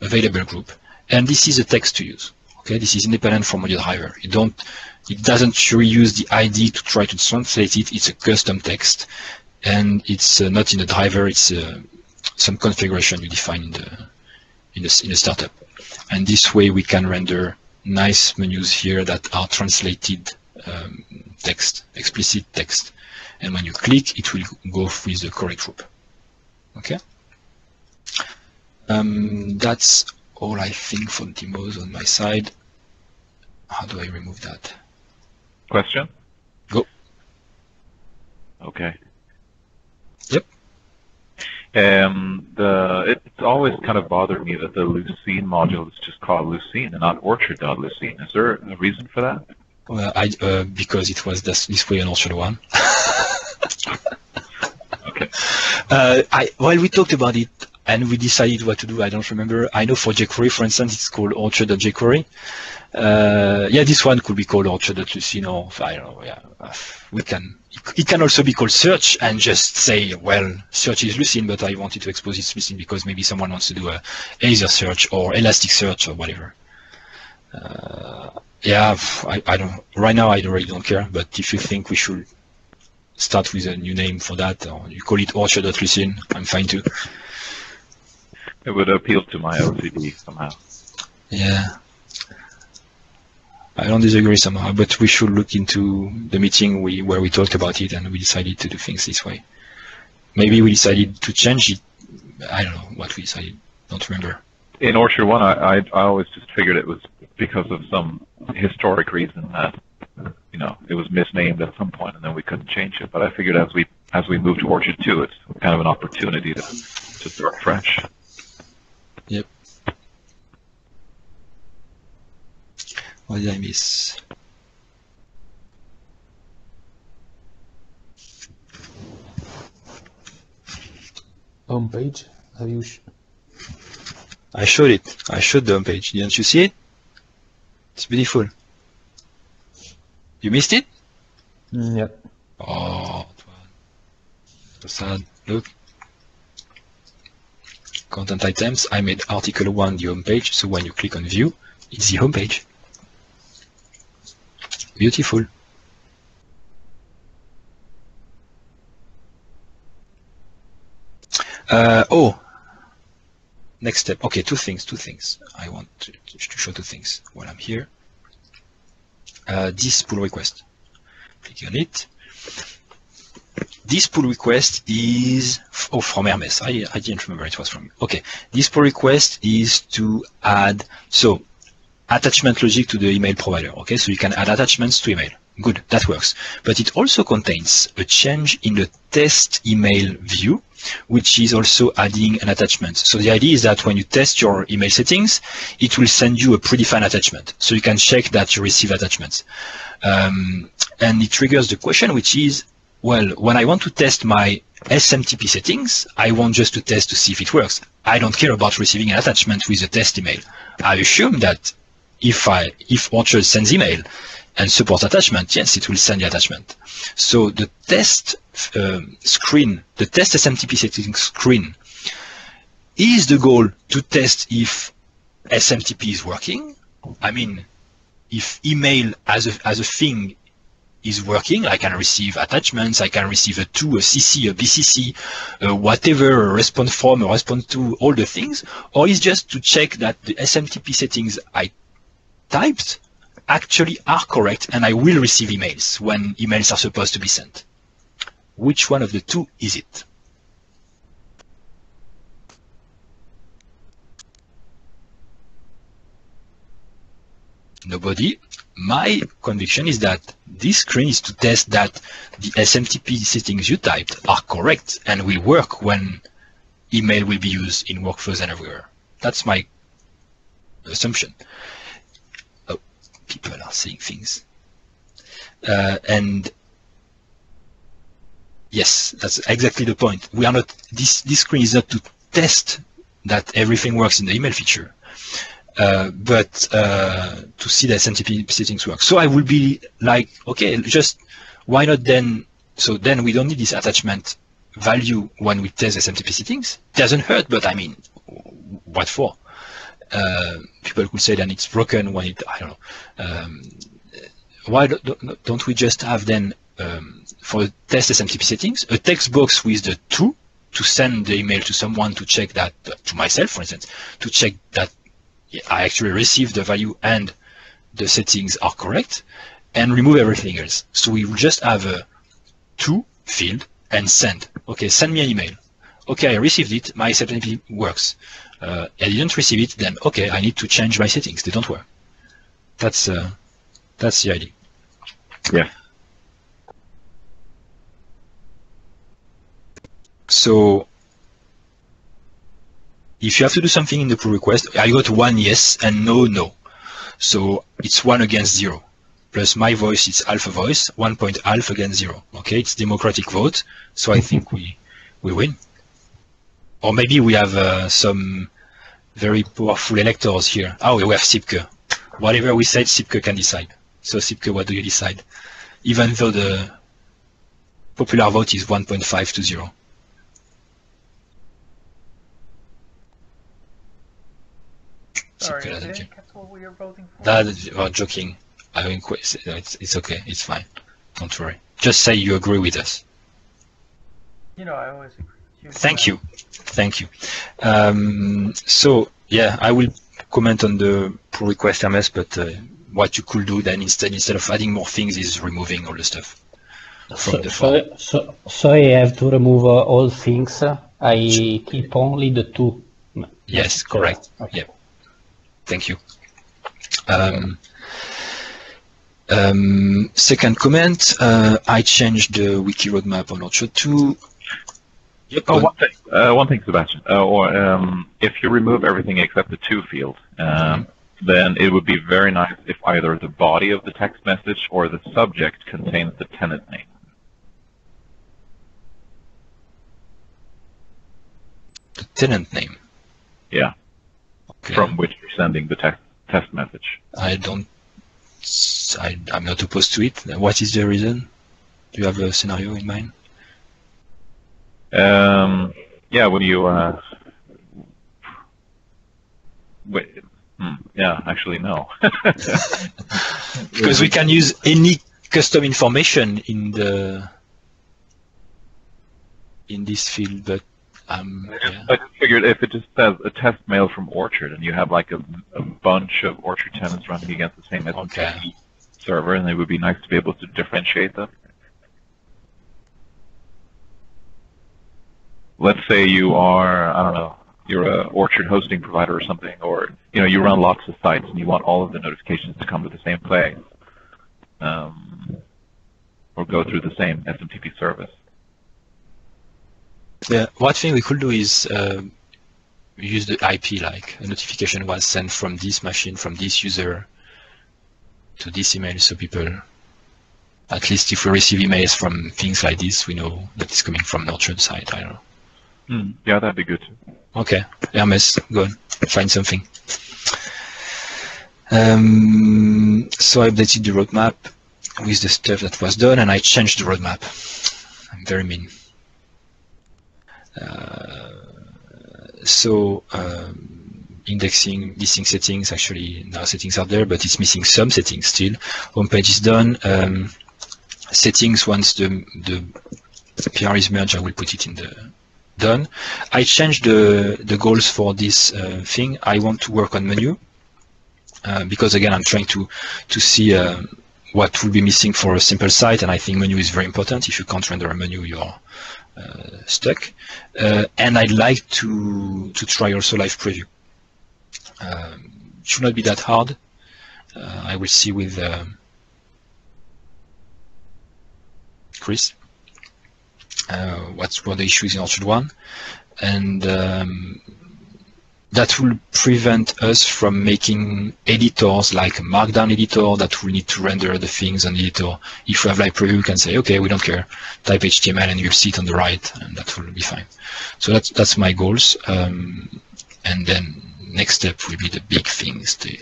available group, and this is a text to use. Okay, this is independent from your driver. You don't, it doesn't reuse the ID to try to translate it. It's a custom text, and it's uh, not in the driver. It's uh, some configuration you define in the in the in the startup, and this way we can render nice menus here that are translated um, text, explicit text, and when you click, it will go with the correct group. Okay. Um, that's all I think for demos on my side. How do I remove that? Question? Go. Okay. Yep. Um, the it, it's always kind of bothered me that the Lucene module is just called Lucene and not Orchard.Lucene. Is there a reason for that? Well, I uh, because it was this, this way on Orchard one. Okay. Uh, I well, we talked about it and we decided what to do. I don't remember. I know for jQuery, for instance, it's called Orchard.jQuery. Uh, yeah, this one could be called Orchard.Lucene or I don't know. Yeah, we can. It can also be called search and just say, well, search is Lucene, but I wanted to expose it's Lucene because maybe someone wants to do a Azure search or Elasticsearch or whatever. Uh, yeah, I, I don't. Right now, I really don't care. But if you think we should start with a new name for that, or you call it Orchard.Lucene, I'm fine too. It would appeal to my OCD somehow. Yeah. I don't disagree somehow, but we should look into the meeting we, where we talked about it and we decided to do things this way. Maybe we decided to change it. I don't know what we decided. Don't remember. In Orchard One, I, I I always just figured it was because of some historic reason that you know it was misnamed at some point and then we couldn't change it. But I figured as we as we move to Orchard Two, it's kind of an opportunity to to start fresh. Yep. What did I miss? home page. Have you? Sh- I showed it. I showed the homepage. Didn't you see it? It's beautiful. You missed it? Mm, yeah. Oh, so sad. Look. Content items. I made article 1 the homepage, so when you click on view, it's the homepage. Beautiful. Uh, oh, next step. Okay, two things, two things. I want to, to show two things while I'm here. Uh, this pull request. Click on it. This pull request is oh from Hermes. I, I didn't remember it was from. Okay, this pull request is to add so attachment logic to the email provider. Okay, so you can add attachments to email. Good, that works. But it also contains a change in the test email view, which is also adding an attachment. So the idea is that when you test your email settings, it will send you a predefined attachment. So you can check that you receive attachments. Um, and it triggers the question, which is, well, when I want to test my SMTP settings, I want just to test to see if it works. I don't care about receiving an attachment with a test email. I assume that if I if Orchard sends email and supports attachment, yes, it will send the attachment. So the test um, screen, the test SMTP settings screen, is the goal to test if SMTP is working. I mean, if email as a as a thing is working, I can receive attachments, I can receive a to, a CC, a BCC, whatever, a response from, a response to, all the things, or is just to check that the SMTP settings I typed actually are correct and I will receive emails when emails are supposed to be sent. Which one of the two is it? Nobody. My conviction is that this screen is to test that the SMTP settings you typed are correct and will work when email will be used in workflows and everywhere. That's my assumption people are saying things. Uh, and yes, that's exactly the point. We are not, this, this screen is not to test that everything works in the email feature, uh, but uh, to see that SMTP settings work. So I will be like, okay, just why not then, so then we don't need this attachment value when we test SMTP settings. Doesn't hurt, but I mean, what for? Uh, people could say that it's broken when it, I don't know. Um, why don't, we just have then, um, for test SMTP settings, a text box with the to to send the email to someone to check that, to myself, for instance, to check that I actually received the value and the settings are correct, and remove everything else. So we will just have a to field and send. Okay, send me an email. Okay, I received it. My SMTP works. Uh, I didn't receive it. Then okay, I need to change my settings. They don't work. That's uh, that's the idea. Yeah. So if you have to do something in the pull request, I got one yes and no no. So it's one against zero. Plus my voice it's alpha voice, one point alpha against zero. Okay, it's democratic vote, so I think we we win. Or maybe we have uh, some very powerful electors here. Oh, we have Sipke. Whatever we said, Sipke can decide. So Sipke, what do you decide? Even though the popular vote is 1.5 to 0. Sorry, Sipke I doesn't care. what we were voting for. That is well, joking. I mean, it's, it's okay. It's fine. Don't worry. Just say you agree with us. You know, I always agree. Thank you. Thank you. Um, so, yeah, I will comment on the pull request MS, but uh, what you could do then instead, instead of adding more things is removing all the stuff from So, the form. so, so, so I have to remove uh, all things. I keep only the two. Yes, correct. Okay. Yeah. Thank you. Um, um, second comment, uh, I changed the wiki roadmap on Orchard 2. Yep, Oh, go on. one thing, uh, one thing, Sebastian. Uh, or um, if you remove everything except the to field, um, then it would be very nice if either the body of the text message or the subject contains the tenant name. the tenant name. Yeah, Okay. from which you're sending the text test message. I don't. I, I'm not opposed to it. What is the reason? Do you have a scenario in mind? Um, yeah, when you uh, wait, hmm, yeah, actually no. Because we can use any custom information in the in this field, but um, yeah. I just figured if it just says a test mail from Orchard and you have like a, a bunch of Orchard tenants running against the same SMTP Okay. server, and it would be nice to be able to differentiate them. Let's say you are, I don't know, you're a Orchard hosting provider or something, or you know you run lots of sites and you want all of the notifications to come to the same place, um, or go through the same SMTP service. Yeah, one thing we could do is uh, use the IP, like a notification was sent from this machine, from this user to this email, so people, at least if we receive emails from things like this, we know that it's coming from Nordstrom side. I don't know. Yeah, that'd be good. Okay, Hermes, go on, find something. Um, so I updated the roadmap with the stuff that was done, and I changed the roadmap. I'm very mean. Uh, so um, indexing, listing settings, actually now settings are there, but it's missing some settings still. Homepage is done. Um, settings, once the, the PR is merged, I will put it in the done. I changed the, the goals for this uh, thing. I want to work on menu uh, because again, I'm trying to, to see uh, what will be missing for a simple site. And I think menu is very important. If you can't render a menu, you're uh, stuck. Uh, and I'd like to, to try also live preview. Um, should not be that hard. Uh, I will see with um, Chris what were the issues in Orchard 1 and um, that will prevent us from making editors like a markdown editor that will need to render the things on the editor. If we have live preview, we can say, okay, we don't care, type HTML and you'll see it on the right, and that will be fine. So that's that's my goals. Um, and then next step will be the big things, the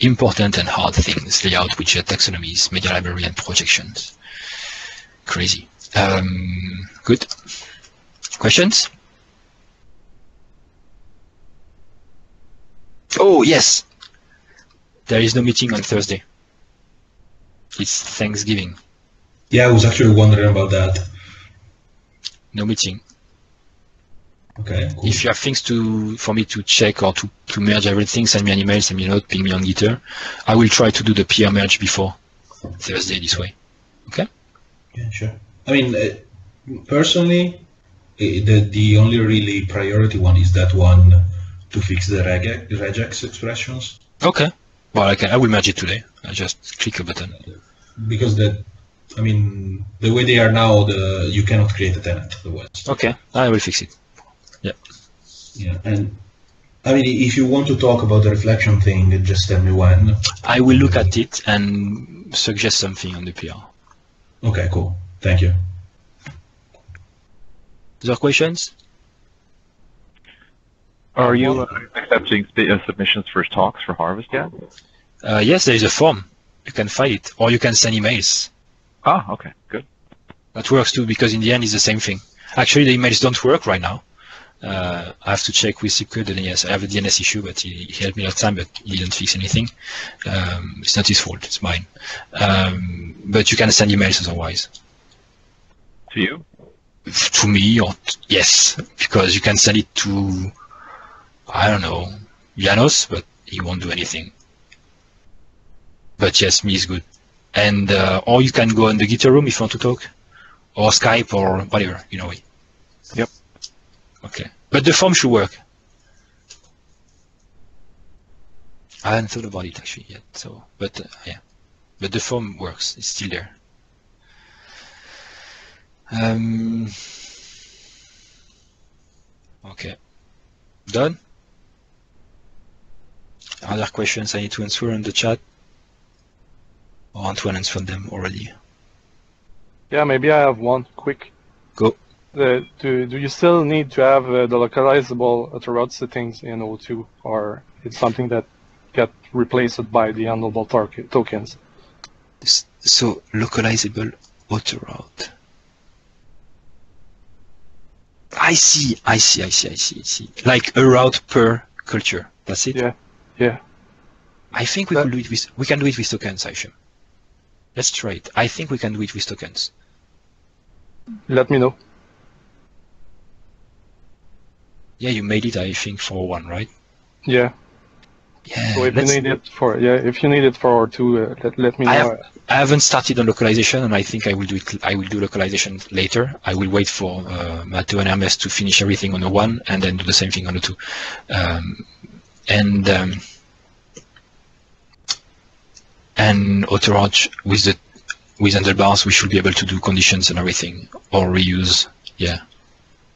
important and hard things, layout, widget, taxonomies, media library, and projections. Crazy. Um, good. Questions? Oh, yes. There is no meeting on Thursday. It's Thanksgiving. Yeah, I was actually wondering about that. No meeting. Okay. Cool. If you have things to for me to check or to, to merge everything, send me an email, send me a note, ping me on Gitter. I will try to do the PR merge before Thursday this way. Okay? Yeah, sure. I mean, uh, personally, eh, the the only really priority one is that one to fix the regex, regex expressions Okay. Well, I can. I will merge it today. I just click a button. because that, I mean, the way they are now, the you cannot create a tenant otherwise. Okay. I will fix it. Yeah. Yeah, and I mean, if you want to talk about the reflection thing, just tell me when. I will look at it and suggest something on the PR. Okay, cool. Thank you. Other questions? Are you uh, accepting uh, submissions for talks for Harvest yet? Uh, yes, there is a form. You can fill it, or you can send emails. Ah, okay, good. That works too, because in the end, it's the same thing. Actually, the emails don't work right now. Uh, I have to check with Secret and yes, I have a DNS issue, but he, he helped me last time, but he didn't fix anything. Um, it's not his fault, it's mine. Um, but you can send emails otherwise. To you? To me, or t- yes, because you can send it to, I don't know, Janos, but he won't do anything. But yes, me is good. And, uh, or you can go in the Gitter room if you want to talk, or Skype, or whatever, you know. Yep. Okay. But the form should work. I hadn't thought about it actually yet. So, but uh, yeah, but the form works. It's still there. Um. Okay. Done. Other questions I need to answer in the chat? Or Antoine answered them already. Yeah, maybe I have one quick. Go. The, do, do you still need to have uh, the localizable auto route settings in O2, or it's something that get replaced by the handleable tokens? So localizable auto route. I see, I see, I see, I see, I see. Like a route per culture. That's it. Yeah, yeah. I think we That- could do it with we can do it with tokens, Aisha. Let's try it. I think we can do it with tokens. Let me know. Yeah, you made it, I think, for one, right? Yeah. Yeah. So if you need it for yeah, if you need it for two, uh, let, let me know. I have, I haven't started on localization, and I think I will do it. I will do localization later. I will wait for uh, Matteo and Hermes to finish everything on the one, and then do the same thing on the two. Um, and um, and Autoroute with the with handlebars, we should be able to do conditions and everything, or reuse. Yeah,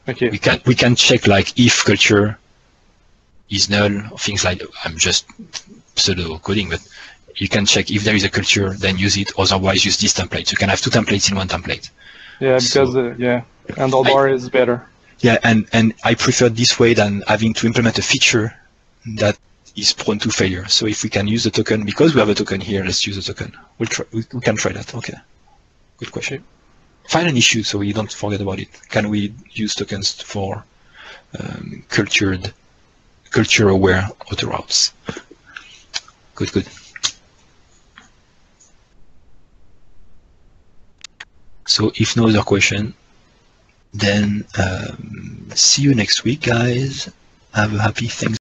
okay. we can we can check like if culture is null, things like I'm just pseudo coding, but you can check if there is a culture, then use it. Otherwise, use this template. You can have two templates in one template. Yeah, So- because uh, yeah, handlebar is better. Yeah, and and I prefer this way than having to implement a feature that is prone to failure. So if we can use the token because we have a token here, let's use the token. We'll try. We, we can try that. Okay. Good question. Find an issue so we don't forget about it. Can we use tokens for um, cultured, culture-aware auto routes? Good, good. So if no other question, then um, see you next week, guys. Have a happy Thanksgiving.